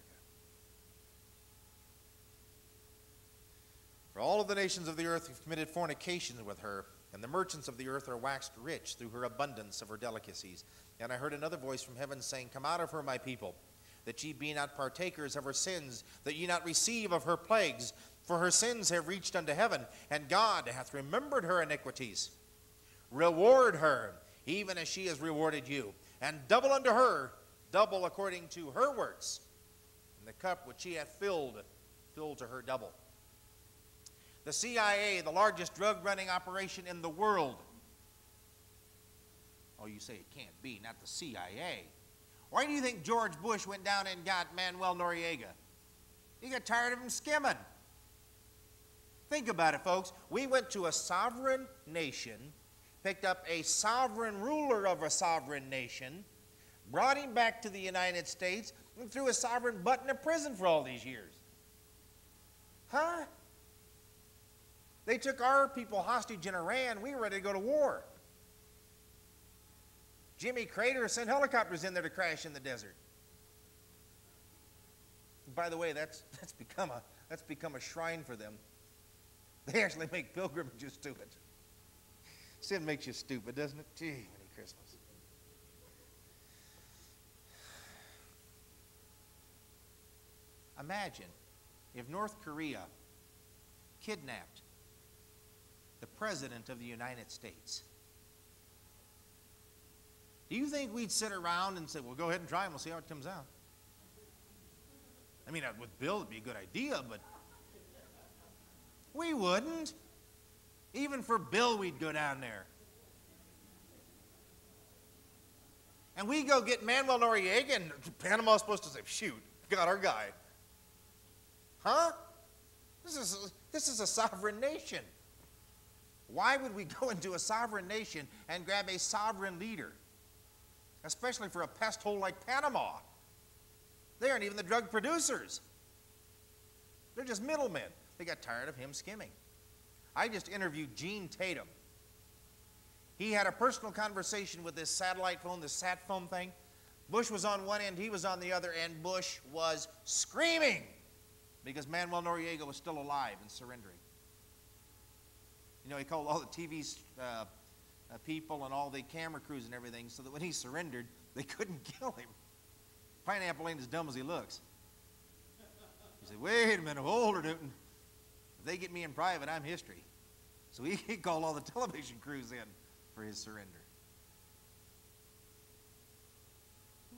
For all of the nations of the earth have committed fornication with her, and the merchants of the earth are waxed rich through her abundance of her delicacies. And I heard another voice from heaven saying, Come out of her, my people that ye be not partakers of her sins, that ye not receive of her plagues. For her sins have reached unto heaven, and God hath remembered her iniquities. Reward her, even as she has rewarded you, and double unto her, double according to her works. And the cup which she hath filled, fill to her double. The CIA, the largest drug running operation in the world. Oh, you say it can't be, not the CIA. Why do you think George Bush went down and got Manuel Noriega? He got tired of him skimming. Think about it, folks. We went to a sovereign nation, picked up a sovereign ruler of a sovereign nation, brought him back to the United States, and threw a sovereign butt in a prison for all these years. Huh? They took our people hostage in Iran. We were ready to go to war. Jimmy Carter sent helicopters in there to crash in the desert. By the way, that's, [laughs] that's, become a, that's become a shrine for them. They actually make pilgrimages to it. Sin makes you stupid, doesn't it? Gee, Merry Christmas. Imagine if North Korea kidnapped the President of the United States do you think we'd sit around and say, well, go ahead and try and we'll see how it comes out? I mean, with Bill, it'd be a good idea, but we wouldn't. Even for Bill, we'd go down there. And we go get Manuel Noriega, and Panama's supposed to say, shoot, got our guy. Huh? This is, this is a sovereign nation. Why would we go [laughs] into a sovereign nation and grab a sovereign leader? Especially for a pest hole like Panama. They aren't even the drug producers. They're just middlemen. They got tired of him skimming. I just interviewed Gene Tatum. He had a personal conversation with this satellite phone, this sat phone thing. Bush was on one end, he was on the other, and Bush was screaming because Manuel Noriega was still alive and surrendering. You know, he called all the TV uh, uh, people and all the camera crews and everything so that when he surrendered, they [laughs] couldn't kill him. Pineapple ain't as dumb as he looks. He said, wait a minute, hold her, Newton. If they get me in private, I'm history. So he, he called all the [laughs] television crews in for his surrender.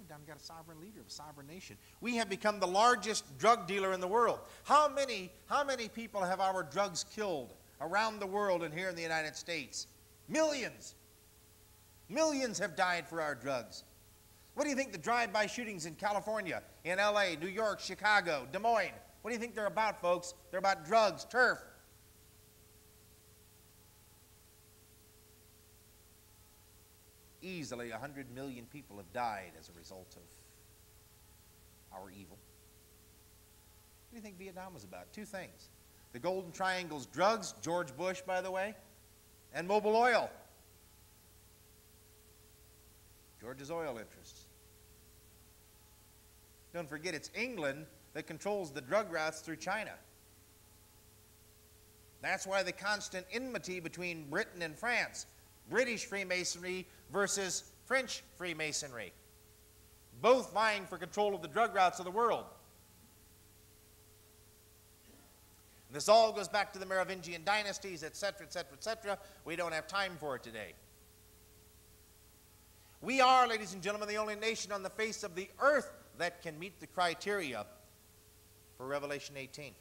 Down and got a sovereign leader of a sovereign nation. We have become the largest drug dealer in the world. How many, how many people have our drugs killed around the world and here in the United States? Millions. Millions have died for our drugs. What do you think the drive-by shootings in California, in LA, New York, Chicago, Des Moines, what do you think they're about, folks? They're about drugs, turf. Easily 100 million people have died as a result of our evil. What do you think Vietnam was about? Two things. The Golden Triangle's drugs, George Bush, by the way, and Mobil Oil. Georgia's oil interests. Don't forget, it's England that controls the drug routes through China. That's why the constant enmity between Britain and France, British Freemasonry versus French Freemasonry, both vying for control of the drug routes of the world. And this all goes back to the Merovingian dynasties, etc., etc., etc. We don't have time for it today. We are, ladies and gentlemen, the only nation on the face of the earth that can meet the criteria for Revelation 18.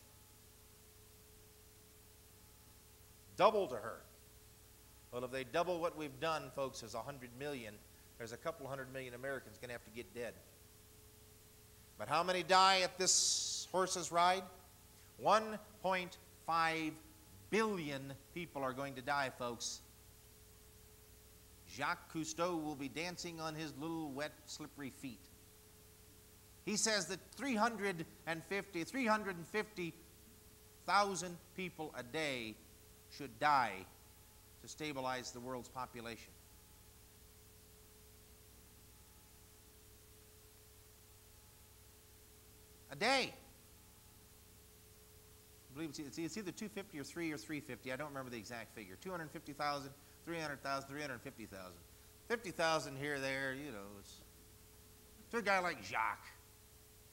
Double to her. Well, if they double what we've done, folks, there's 100 million. There's a couple hundred million Americans going to have to get dead. But how many die at this horse's ride? 1.5 billion people are going to die, folks. Jacques Cousteau will be dancing on his little wet, slippery feet. He says that 350, 350,000 people a day should die to stabilize the world's population. A day. Believe it's either 250 or 3 or 350. I don't remember the exact figure. 250,000, 300,000, 350,000. 50,000 here, there, you know. It's, to a guy like Jacques.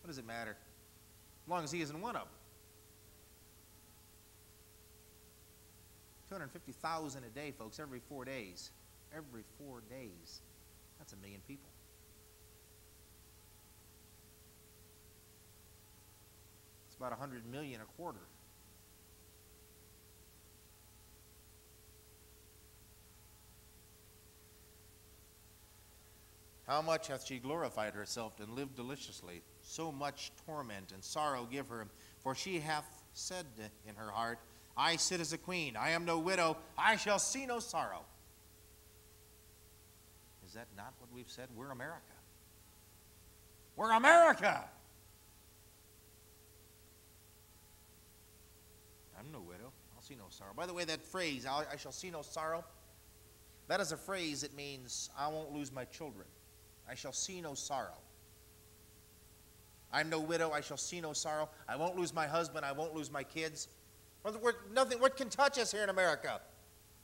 What does it matter? As long as he isn't one of them. 250,000 a day, folks, every four days. Every four days. That's a million people. It's about 100 million a quarter. How much hath she glorified herself and lived deliciously? So much torment and sorrow give her, for she hath said in her heart, I sit as a queen, I am no widow, I shall see no sorrow. Is that not what we've said? We're America. We're America! I'm no widow. I'll see no sorrow. By the way, that phrase, I shall see no sorrow, that is a phrase that means I won't lose my children. I shall see no sorrow. I'm no widow, I shall see no sorrow. I won't lose my husband, I won't lose my kids. Nothing, what can touch us here in America?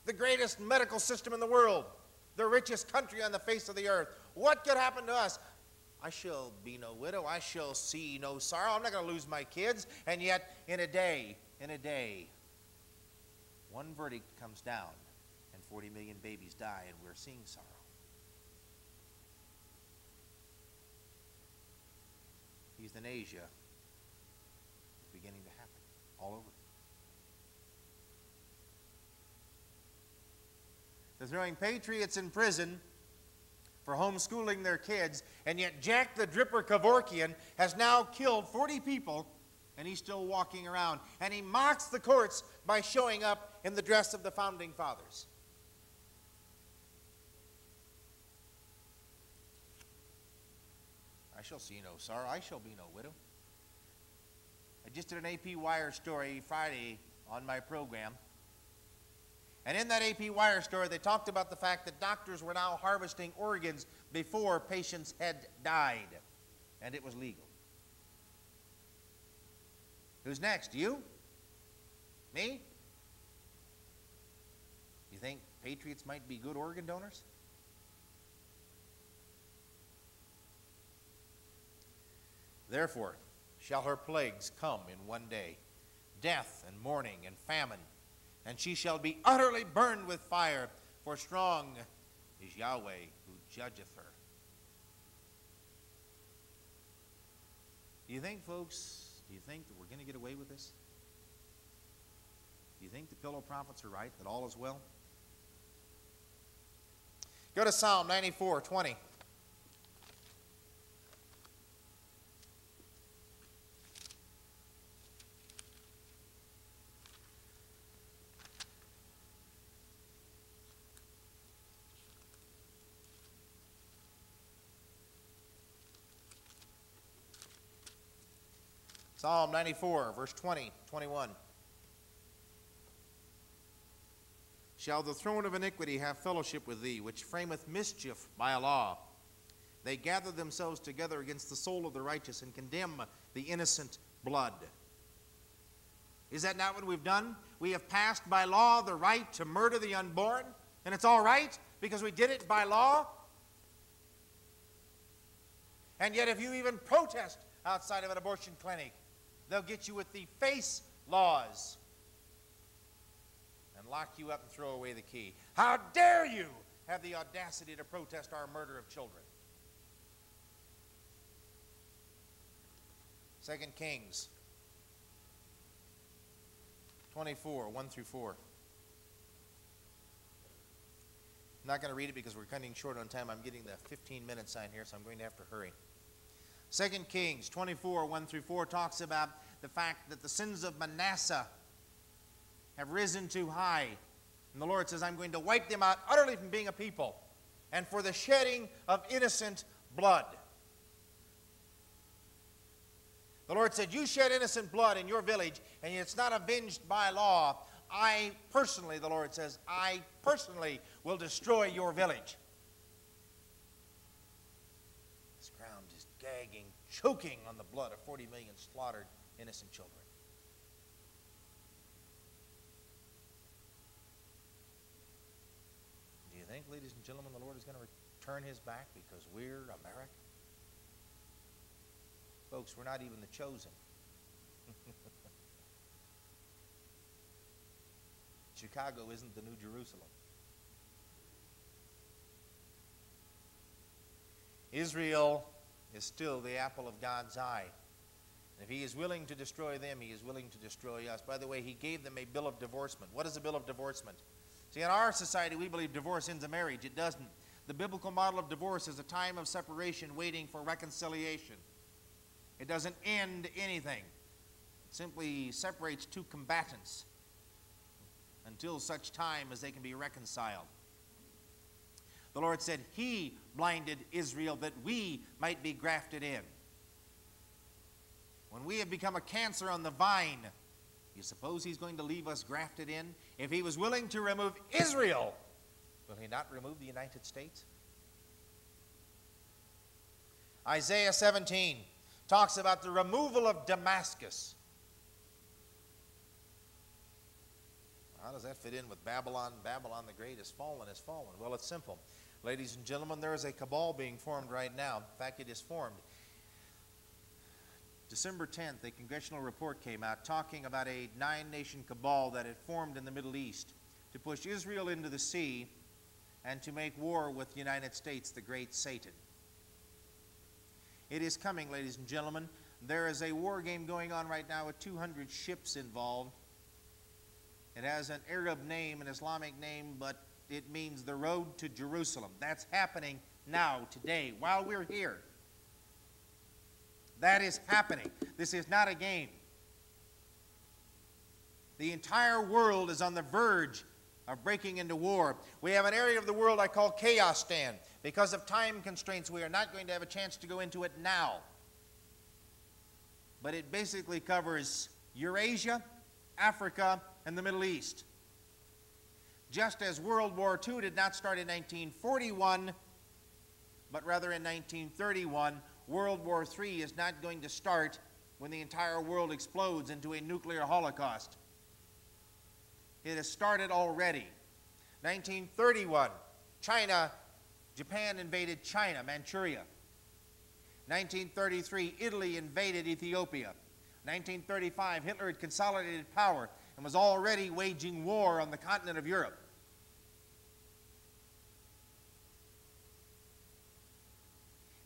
The greatest medical system in the world, the richest country on the face of the earth. What could happen to us? I shall be no widow, I shall see no sorrow. I'm not going to lose my kids. And yet, in a day, in a day, one verdict comes down and 40 million babies die, and we're seeing sorrow. Euthanasia is beginning to happen all over. They're throwing patriots in prison for homeschooling their kids, and yet Jack the Dripper Kevorkian has now killed 40 people, and he's still walking around. And he mocks the courts by showing up in the dress of the founding fathers. Shall see no sorrow. I shall be no widow. I just did an AP Wire story Friday on my program. And in that AP Wire story, they talked about the fact that doctors were now harvesting organs before patients had died, and it was legal. Who's next? You? Me? You think patriots might be good organ donors? Therefore, shall her plagues come in one day death and mourning and famine, and she shall be utterly burned with fire, for strong is Yahweh who judgeth her. Do you think, folks, do you think that we're going to get away with this? Do you think the pillow prophets are right, that all is well? Go to Psalm 94 20. Psalm 94, verse 20, 21. Shall the throne of iniquity have fellowship with thee, which frameth mischief by a law? They gather themselves together against the soul of the righteous and condemn the innocent blood. Is that not what we've done? We have passed by law the right to murder the unborn, and it's all right because we did it by law. And yet, if you even protest outside of an abortion clinic, They'll get you with the FACE laws and lock you up and throw away the key. How dare you have the audacity to protest our murder of children? Second Kings 24, 1 through 4. I'm not going to read it because we're cutting short on time. I'm getting the 15 minute sign here, so I'm going to have to hurry. Second Kings 24, 1 through 4 talks about the fact that the sins of Manasseh have risen too high. And the Lord says, I'm going to wipe them out utterly from being a people and for the shedding of innocent blood. The Lord said, You shed innocent blood in your village, and it's not avenged by law. I personally, the Lord says, I personally will destroy your village. Choking on the blood of 40 million slaughtered innocent children. Do you think, ladies and gentlemen, the Lord is going to turn his back because we're America? Folks, we're not even the chosen. [laughs] Chicago isn't the New Jerusalem. Israel is still the apple of God's eye. And if he is willing to destroy them, he is willing to destroy us. By the way, he gave them a bill of divorcement. What is a bill of divorcement? See, in our society, we believe divorce ends a marriage. It doesn't. The biblical model of divorce is a time of separation waiting for reconciliation. It doesn't end anything, it simply separates two combatants until such time as they can be reconciled. The Lord said, He blinded Israel that we might be grafted in. When we have become a cancer on the vine, you suppose He's going to leave us grafted in? If He was willing to remove Israel, will He not remove the United States? Isaiah 17 talks about the removal of Damascus. How does that fit in with Babylon? Babylon the Great has fallen, has fallen. Well, it's simple. Ladies and gentlemen, there is a cabal being formed right now. In fact, it is formed. December 10th, a congressional report came out talking about a nine nation cabal that had formed in the Middle East to push Israel into the sea and to make war with the United States, the great Satan. It is coming, ladies and gentlemen. There is a war game going on right now with 200 ships involved. It has an Arab name, an Islamic name, but it means the road to Jerusalem. That's happening now, today, while we're here. That is happening. This is not a game. The entire world is on the verge of breaking into war. We have an area of the world I call Chaostan. Because of time constraints, we are not going to have a chance to go into it now. but it basically covers Eurasia, Africa, and the Middle East. Just as World War II did not start in 1941, but rather in 1931, World War III is not going to start when the entire world explodes into a nuclear holocaust. It has started already. 1931, China, Japan invaded China, Manchuria. 1933, Italy invaded Ethiopia. 1935, Hitler had consolidated power and was already waging war on the continent of Europe.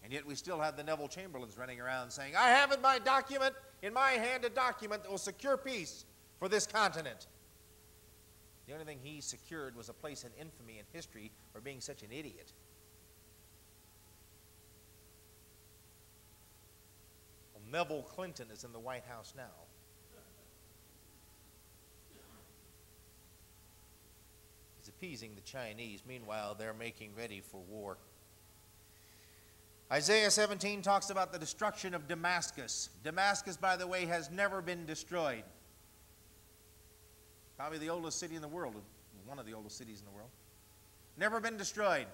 And yet we still have the Neville Chamberlains running around saying, I have in my document, in my hand, a document that will secure peace for this continent. The only thing he secured was a place in infamy and history for being such an idiot. Neville Clinton is in the White House now. Appeasing the Chinese. Meanwhile, they're making ready for war. Isaiah 17 talks about the destruction of Damascus. Damascus, by the way, has never been destroyed. Probably the oldest city in the world, one of the oldest cities in the world. Never been destroyed.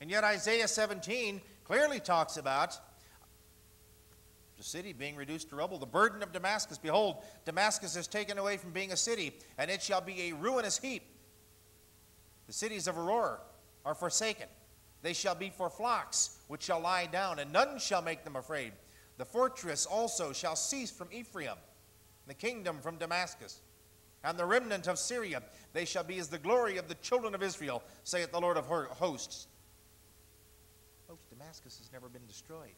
And yet, Isaiah 17 clearly talks about the city being reduced to rubble. The burden of Damascus. Behold, Damascus is taken away from being a city, and it shall be a ruinous heap. The cities of Aroer are forsaken. They shall be for flocks, which shall lie down, and none shall make them afraid. The fortress also shall cease from Ephraim, the kingdom from Damascus, and the remnant of Syria. They shall be as the glory of the children of Israel, saith the Lord of hosts. Folks, Damascus has never been destroyed.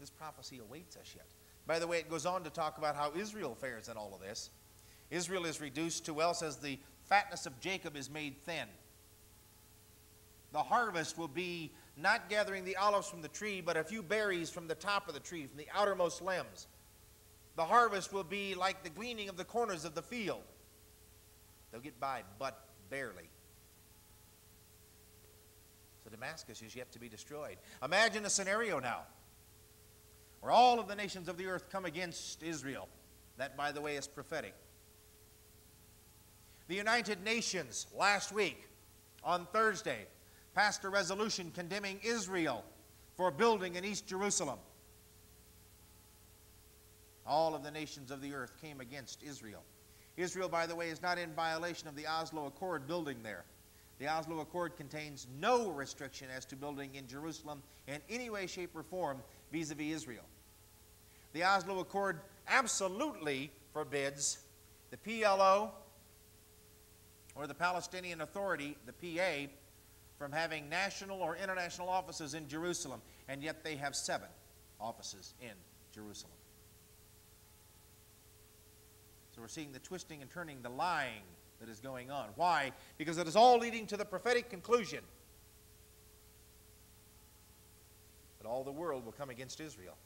This prophecy awaits us yet. By the way, it goes on to talk about how Israel fares in all of this. Israel is reduced to, well, says the fatness of Jacob is made thin the harvest will be not gathering the olives from the tree, but a few berries from the top of the tree, from the outermost limbs. The harvest will be like the gleaning of the corners of the field. They'll get by, but barely. So Damascus is yet to be destroyed. Imagine a scenario now where all of the nations of the earth come against Israel. That, by the way, is prophetic. The United Nations last week on Thursday passed a resolution condemning Israel for building in East Jerusalem. All of the nations of the earth came against Israel. Israel, by the way, is not in violation of the Oslo Accord building there. The Oslo Accord contains no restriction as to building in Jerusalem in any way, shape, or form vis a vis Israel. The Oslo Accord absolutely forbids the PLO or the Palestinian Authority, the PA, from having national or international offices in Jerusalem, and yet they have seven offices in Jerusalem. So we're seeing the twisting and turning, the lying that is going on. Why? Because it is all leading to the prophetic conclusion that all the world will come against Israel.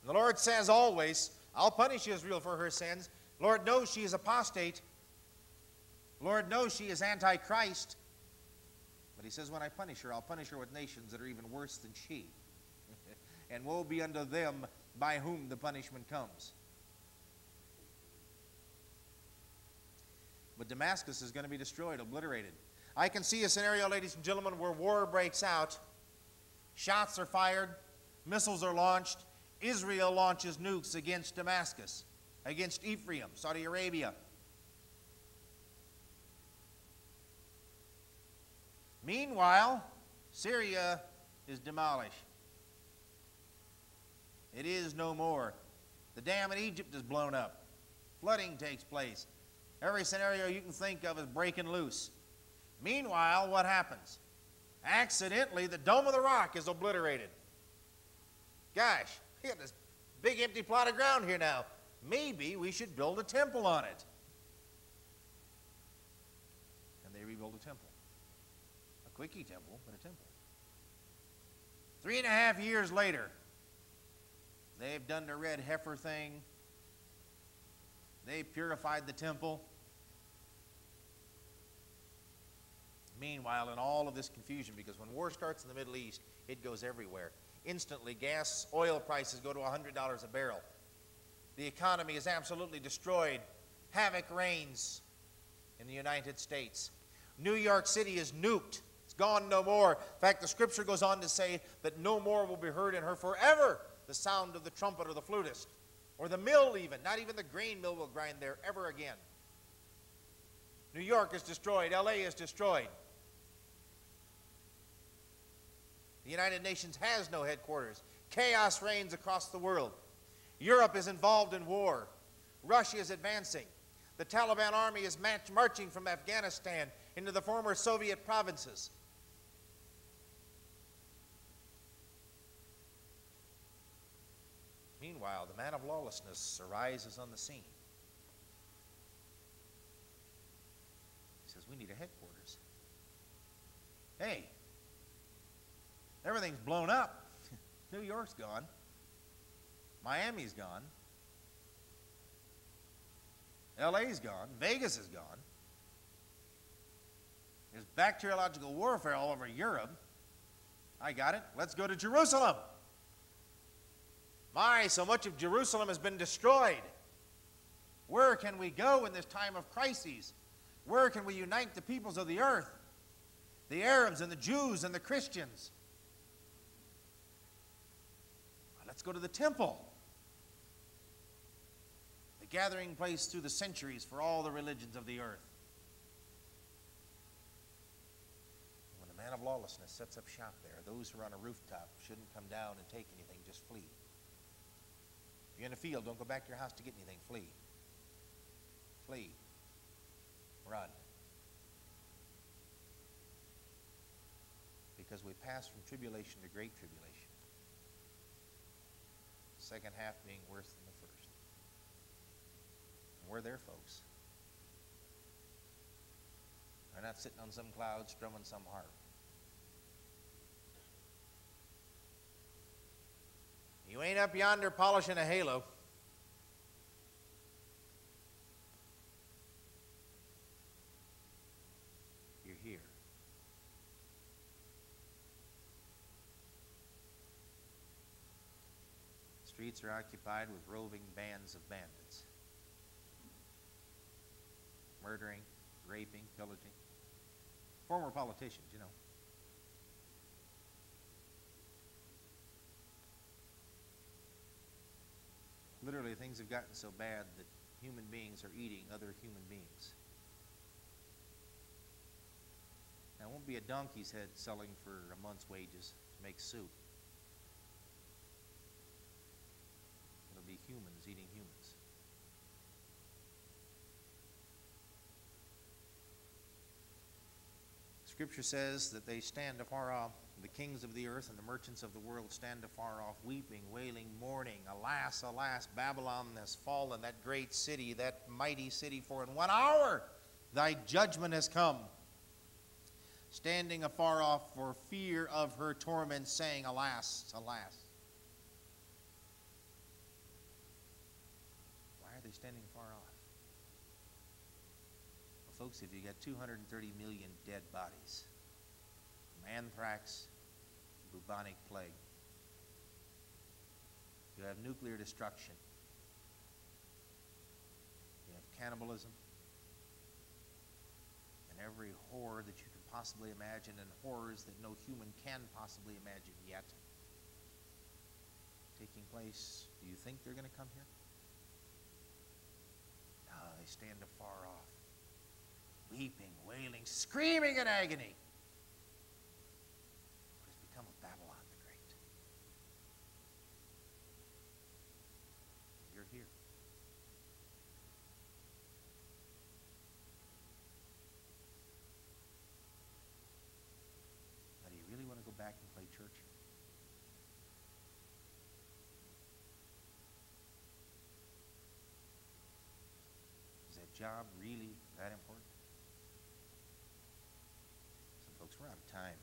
And the Lord says always, I'll punish Israel for her sins. Lord knows she is apostate, Lord knows she is antichrist. But he says, when I punish her, I'll punish her with nations that are even worse than she. [laughs] and woe be unto them by whom the punishment comes. But Damascus is going to be destroyed, obliterated. I can see a scenario, ladies and gentlemen, where war breaks out. Shots are fired, missiles are launched. Israel launches nukes against Damascus, against Ephraim, Saudi Arabia, Meanwhile, Syria is demolished. It is no more. The dam in Egypt is blown up. Flooding takes place. Every scenario you can think of is breaking loose. Meanwhile, what happens? Accidentally, the Dome of the Rock is obliterated. Gosh, we got this big empty plot of ground here now. Maybe we should build a temple on it. And they rebuild a temple quickie temple, but a temple. Three and a half years later, they've done the red heifer thing. They purified the temple. Meanwhile, in all of this confusion, because when war starts in the Middle East, it goes everywhere. instantly. Gas, oil prices go to $100 a barrel. The economy is absolutely destroyed. Havoc reigns in the United States. New York City is nuked. It's gone no more. In fact, the scripture goes on to say that no more will be heard in her forever the sound of the trumpet or the flutist, or the mill, even. Not even the grain mill will grind there ever again. New York is destroyed. LA is destroyed. The United Nations has no headquarters. Chaos reigns across the world. Europe is involved in war. Russia is advancing. The Taliban army is marching from Afghanistan into the former Soviet provinces. Meanwhile, the man of lawlessness arises on the scene. He says, We need a headquarters. Hey, everything's blown up. [laughs] New York's gone. Miami's gone. LA's gone. Vegas is gone. There's bacteriological warfare all over Europe. I got it. Let's go to Jerusalem. My, so much of Jerusalem has been destroyed. Where can we go in this time of crises? Where can we unite the peoples of the earth? The Arabs and the Jews and the Christians. Let's go to the temple The gathering place through the centuries for all the religions of the earth. When a man of lawlessness sets up shop there, those who are on a rooftop shouldn't come down and take anything, just flee. You're in a field, don't go back to your house to get anything, flee. Flee. Run. Because we pass from tribulation to great tribulation. Second half being worse than the first. We're there, folks. We're not sitting on some cloud strumming some harp. You ain't up yonder polishing a halo. You're here. Streets are occupied with roving bands of bandits murdering, raping, pillaging. Former politicians, you know. Literally, things have gotten so bad that human beings are eating other human beings. Now, it won't be a donkey's head selling for a month's wages to make soup. It'll be humans eating humans. Scripture says that they stand afar off. The kings of the earth and the merchants of the world stand afar off, weeping, wailing, mourning. Alas, alas, Babylon has fallen, that great city, that mighty city, for in one hour thy judgment has come. Standing afar off for fear of her torment, saying, Alas, alas. Why are they standing afar off? Folks, if you got 230 million dead bodies. From anthrax, bubonic plague, you have nuclear destruction, you have cannibalism, and every horror that you can possibly imagine, and horrors that no human can possibly imagine yet taking place. Do you think they're going to come here? No, they stand afar off weeping, wailing, screaming in agony. What has become of Babylon the Great? You're here. Now, do you really want to go back and play church? Is that job really that important? folks. We're out of time.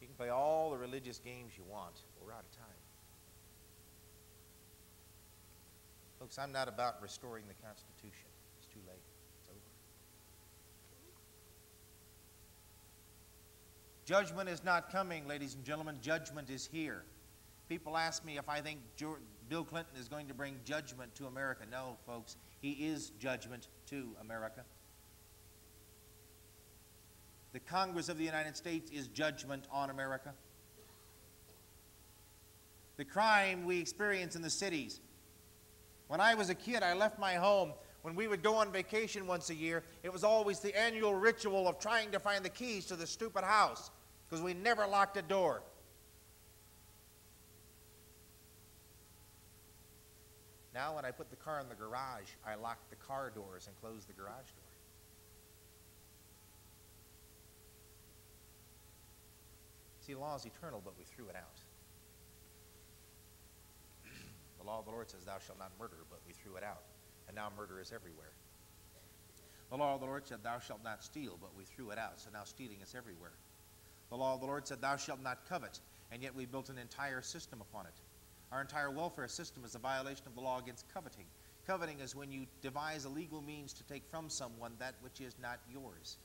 You can play all the religious games you want, we're out of time. Folks, I'm not about restoring the Constitution. It's too late. It's over. Judgment is not coming, ladies and gentlemen. Judgment is here. People ask me if I think Bill Clinton is going to bring judgment to America. No, folks, he is judgment to America. The Congress of the United States is judgment on America. The crime we experience in the cities. When I was a kid, I left my home. When we would go on vacation once a year, it was always the annual ritual of trying to find the keys to the stupid house because we never locked a door. Now, when I put the car in the garage, I lock the car doors and close the garage door. See, law is eternal, but we threw it out. the law of the Lord says, Thou shalt not murder, but we threw it out. And now murder is everywhere. The law of the Lord said, Thou shalt not steal, but we threw it out. So now stealing is everywhere. The law of the Lord said, Thou shalt not covet, and yet we built an entire system upon it. Our entire welfare system is a violation of the law against coveting. Coveting is when you devise a legal means to take from someone that which is not yours.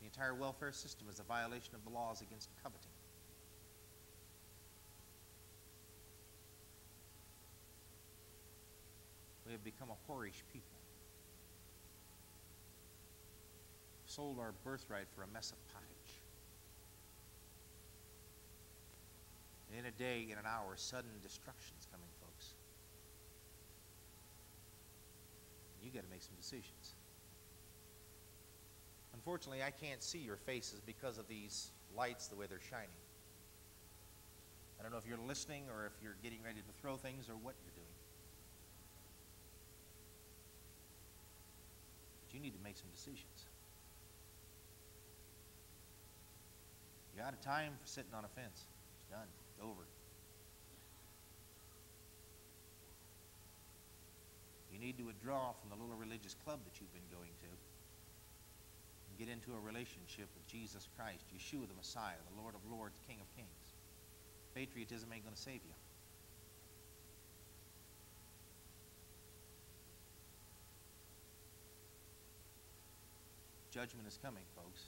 The entire welfare system is a violation of the laws against coveting. We have become a whorish people. Sold our birthright for a mess of pottage. In a day, in an hour, sudden destruction is coming, folks. You got to make some decisions. Unfortunately, I can't see your faces because of these lights, the way they're shining. I don't know if you're listening or if you're getting ready to throw things or what you're doing. But you need to make some decisions. You're out of time for sitting on a fence. It's done. Over. You need to withdraw from the little religious club that you've been going to and get into a relationship with Jesus Christ, Yeshua the Messiah, the Lord of Lords, King of Kings. Patriotism ain't going to save you. Judgment is coming, folks.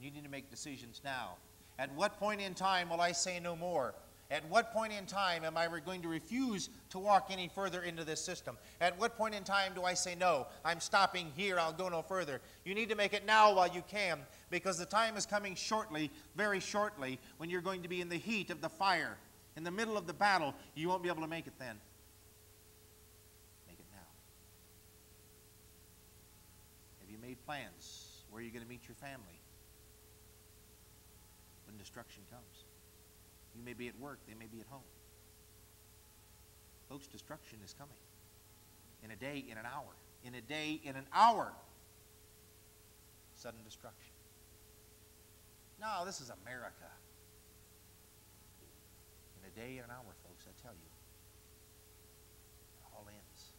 You need to make decisions now. At what point in time will I say no more? At what point in time am I going to refuse to walk any further into this system? At what point in time do I say, no, I'm stopping here, I'll go no further? You need to make it now while you can, because the time is coming shortly, very shortly, when you're going to be in the heat of the fire, in the middle of the battle. You won't be able to make it then. Make it now. Have you made plans? Where are you going to meet your family? When destruction comes. You may be at work, they may be at home. Folks, destruction is coming. In a day, in an hour. In a day, in an hour. Sudden destruction. No, this is America. In a day, in an hour, folks, I tell you. It all ends.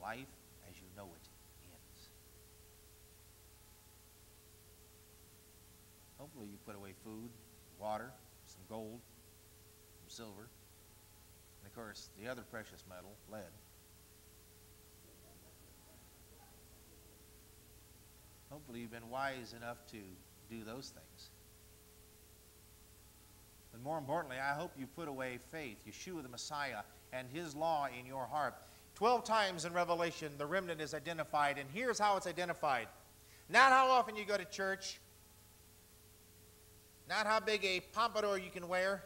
Life as you know it ends. Hopefully, you put away food, water, some gold, some silver, and of course the other precious metal, lead. Hopefully you've been wise enough to do those things. But more importantly, I hope you put away faith, Yeshua the Messiah, and his law in your heart. Twelve times in Revelation, the remnant is identified, and here's how it's identified. Not how often you go to church, not how big a pompadour you can wear.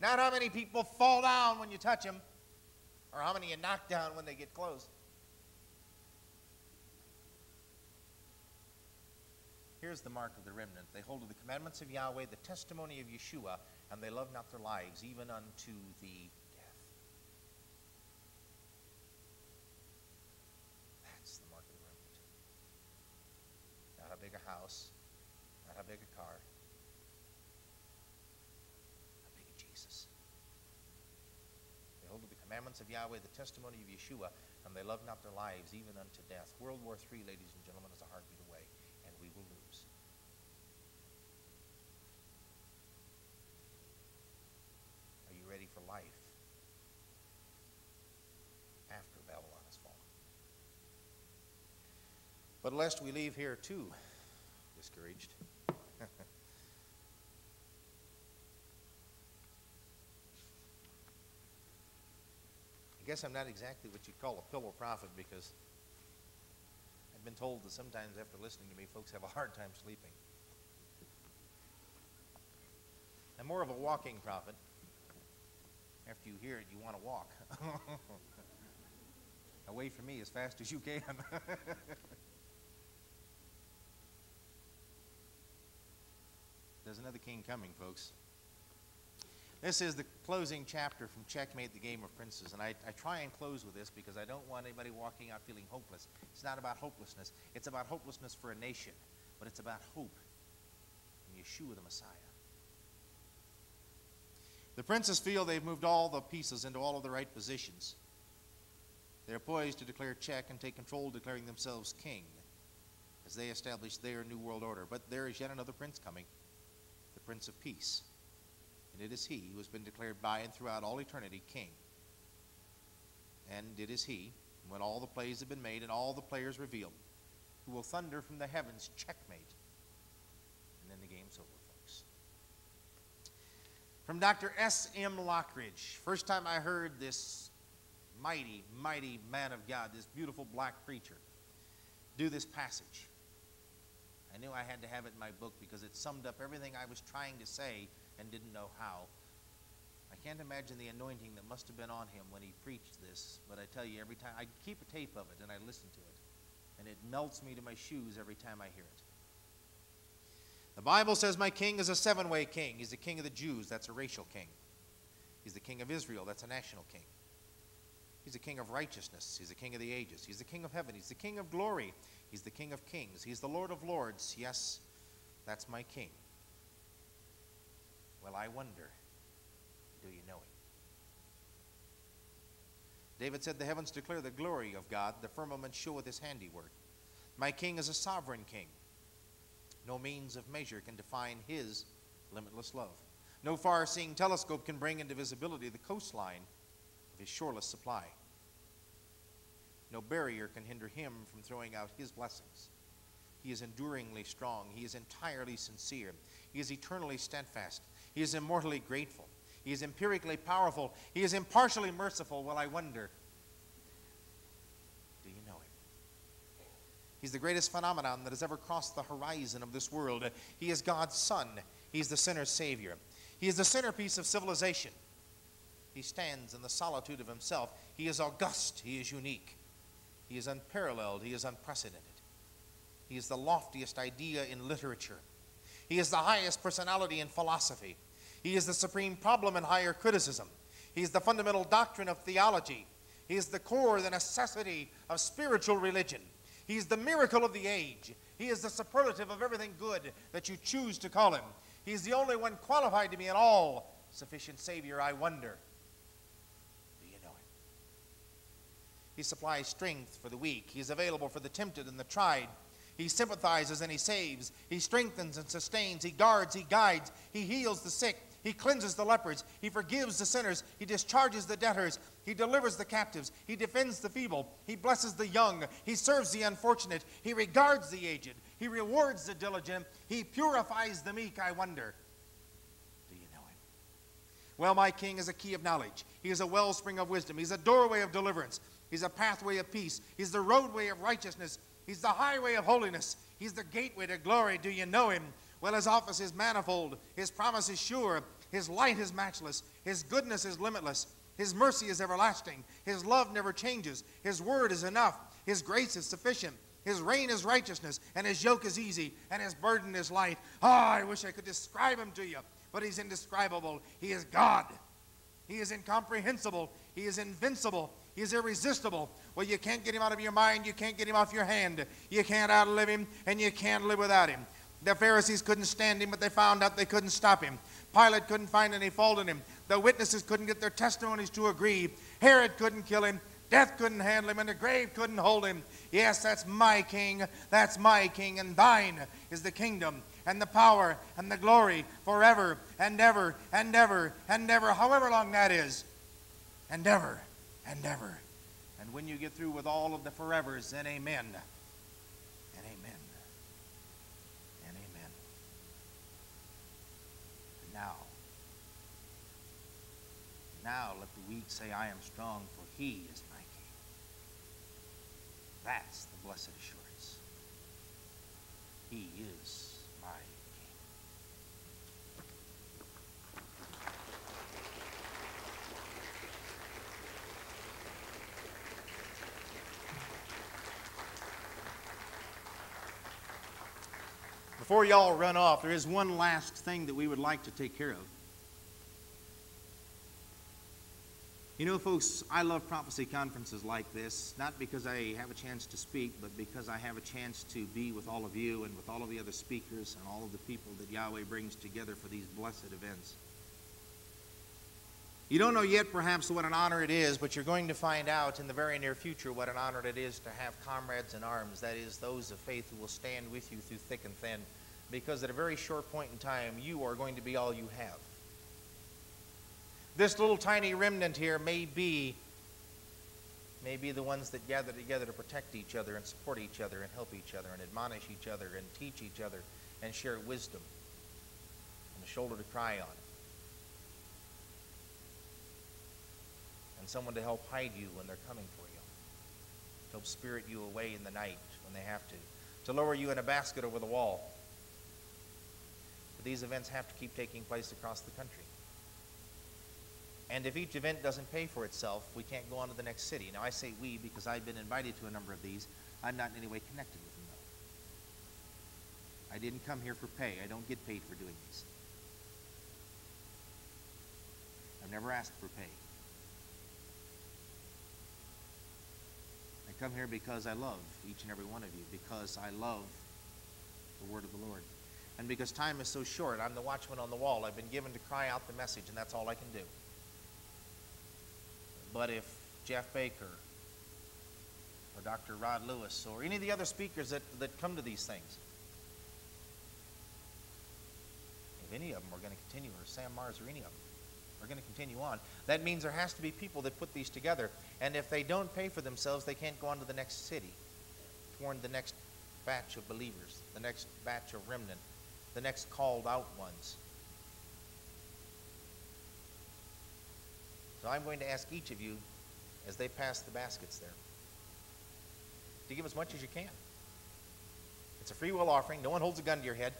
Not how many people fall down when you touch them, or how many you knock down when they get close. Here's the mark of the remnant. They hold to the commandments of Yahweh, the testimony of Yeshua, and they love not their lives, even unto the death. That's the mark of the remnant. Not how big a house, how big a car? How big a Jesus? They hold to the commandments of Yahweh, the testimony of Yeshua, and they love not their lives even unto death. World War III, ladies and gentlemen, is a heartbeat away, and we will lose. Are you ready for life after Babylon has fallen? But lest we leave here too discouraged. I guess I'm not exactly what you'd call a pillow prophet because I've been told that sometimes after listening to me, folks have a hard time sleeping. I'm more of a walking prophet. After you hear it, you want to walk. [laughs] Away from me as fast as you can. [laughs] There's another king coming, folks. This is the closing chapter from Checkmate, the Game of Princes. And I, I try and close with this because I don't want anybody walking out feeling hopeless. It's not about hopelessness, it's about hopelessness for a nation, but it's about hope in Yeshua the Messiah. The princes feel they've moved all the pieces into all of the right positions. They're poised to declare check and take control, declaring themselves king as they establish their new world order. But there is yet another prince coming, the Prince of Peace. And it is he who has been declared by and throughout all eternity king. And it is he, when all the plays have been made and all the players revealed, who will thunder from the heavens, checkmate. And then the game's over. Folks. From Dr. S.M. Lockridge. First time I heard this mighty, mighty man of God, this beautiful black preacher, do this passage. I knew I had to have it in my book because it summed up everything I was trying to say and didn't know how. I can't imagine the anointing that must have been on him when he preached this, but I tell you, every time I keep a tape of it and I listen to it, and it melts me to my shoes every time I hear it. The Bible says, My king is a seven way king. He's the king of the Jews. That's a racial king. He's the king of Israel. That's a national king. He's the king of righteousness. He's the king of the ages. He's the king of heaven. He's the king of glory. He's the king of kings. He's the Lord of lords. Yes, that's my king. Well, I wonder do you know him? David said, The heavens declare the glory of God, the firmament showeth his handiwork. My king is a sovereign king. No means of measure can define his limitless love. No far seeing telescope can bring into visibility the coastline of his shoreless supply. No barrier can hinder him from throwing out his blessings. He is enduringly strong. He is entirely sincere. He is eternally steadfast. He is immortally grateful. He is empirically powerful. He is impartially merciful. Well, I wonder do you know him? He's the greatest phenomenon that has ever crossed the horizon of this world. He is God's Son. He's the sinner's Savior. He is the centerpiece of civilization. He stands in the solitude of himself. He is august. He is unique. He is unparalleled. He is unprecedented. He is the loftiest idea in literature. He is the highest personality in philosophy. He is the supreme problem in higher criticism. He is the fundamental doctrine of theology. He is the core, the necessity of spiritual religion. He's the miracle of the age. He is the superlative of everything good that you choose to call him. He's the only one qualified to be an all sufficient Savior. I wonder, do you know him? He supplies strength for the weak, He is available for the tempted and the tried. He sympathizes and he saves. He strengthens and sustains. He guards, he guides. He heals the sick. He cleanses the lepers. He forgives the sinners. He discharges the debtors. He delivers the captives. He defends the feeble. He blesses the young. He serves the unfortunate. He regards the aged. He rewards the diligent. He purifies the meek. I wonder, do you know him? Well, my king is a key of knowledge. He is a wellspring of wisdom. He's a doorway of deliverance. He's a pathway of peace. He's the roadway of righteousness. He's the highway of holiness. He's the gateway to glory. Do you know him? Well, his office is manifold, his promise is sure, his light is matchless, his goodness is limitless, his mercy is everlasting, his love never changes, his word is enough, his grace is sufficient. His reign is righteousness, and his yoke is easy, and his burden is light. Oh, I wish I could describe him to you, but he's indescribable. He is God. He is incomprehensible. He is invincible. He is irresistible. Well, you can't get him out of your mind. You can't get him off your hand. You can't outlive him, and you can't live without him. The Pharisees couldn't stand him, but they found out they couldn't stop him. Pilate couldn't find any fault in him. The witnesses couldn't get their testimonies to agree. Herod couldn't kill him. Death couldn't handle him, and the grave couldn't hold him. Yes, that's my king. That's my king, and thine is the kingdom and the power and the glory forever and ever and ever and ever, however long that is, and ever and ever. And when you get through with all of the forevers, then amen. And amen. And amen. And now, now let the weak say, I am strong, for he is my king. That's the blessed assurance. He is Before y'all run off, there is one last thing that we would like to take care of. You know, folks, I love prophecy conferences like this, not because I have a chance to speak, but because I have a chance to be with all of you and with all of the other speakers and all of the people that Yahweh brings together for these blessed events. You don't know yet, perhaps, what an honor it is, but you're going to find out in the very near future what an honor it is to have comrades in arms, that is, those of faith who will stand with you through thick and thin, because at a very short point in time, you are going to be all you have. This little tiny remnant here may be, may be the ones that gather together to protect each other and support each other and help each other and admonish each other and teach each other and share wisdom and a shoulder to cry on. and someone to help hide you when they're coming for you, to help spirit you away in the night when they have to, to lower you in a basket over the wall. But these events have to keep taking place across the country. And if each event doesn't pay for itself, we can't go on to the next city. Now, I say we because I've been invited to a number of these. I'm not in any way connected with them, though. I didn't come here for pay. I don't get paid for doing these. I've never asked for pay. I come here because I love each and every one of you, because I love the word of the Lord. And because time is so short, I'm the watchman on the wall. I've been given to cry out the message, and that's all I can do. But if Jeff Baker or Dr. Rod Lewis or any of the other speakers that, that come to these things, if any of them are going to continue, or Sam Mars or any of them, are going to continue on. That means there has to be people that put these together. And if they don't pay for themselves, they can't go on to the next city, to warn the next batch of believers, the next batch of remnant, the next called out ones. So I'm going to ask each of you, as they pass the baskets there, to give as much as you can. It's a free will offering. No one holds a gun to your head.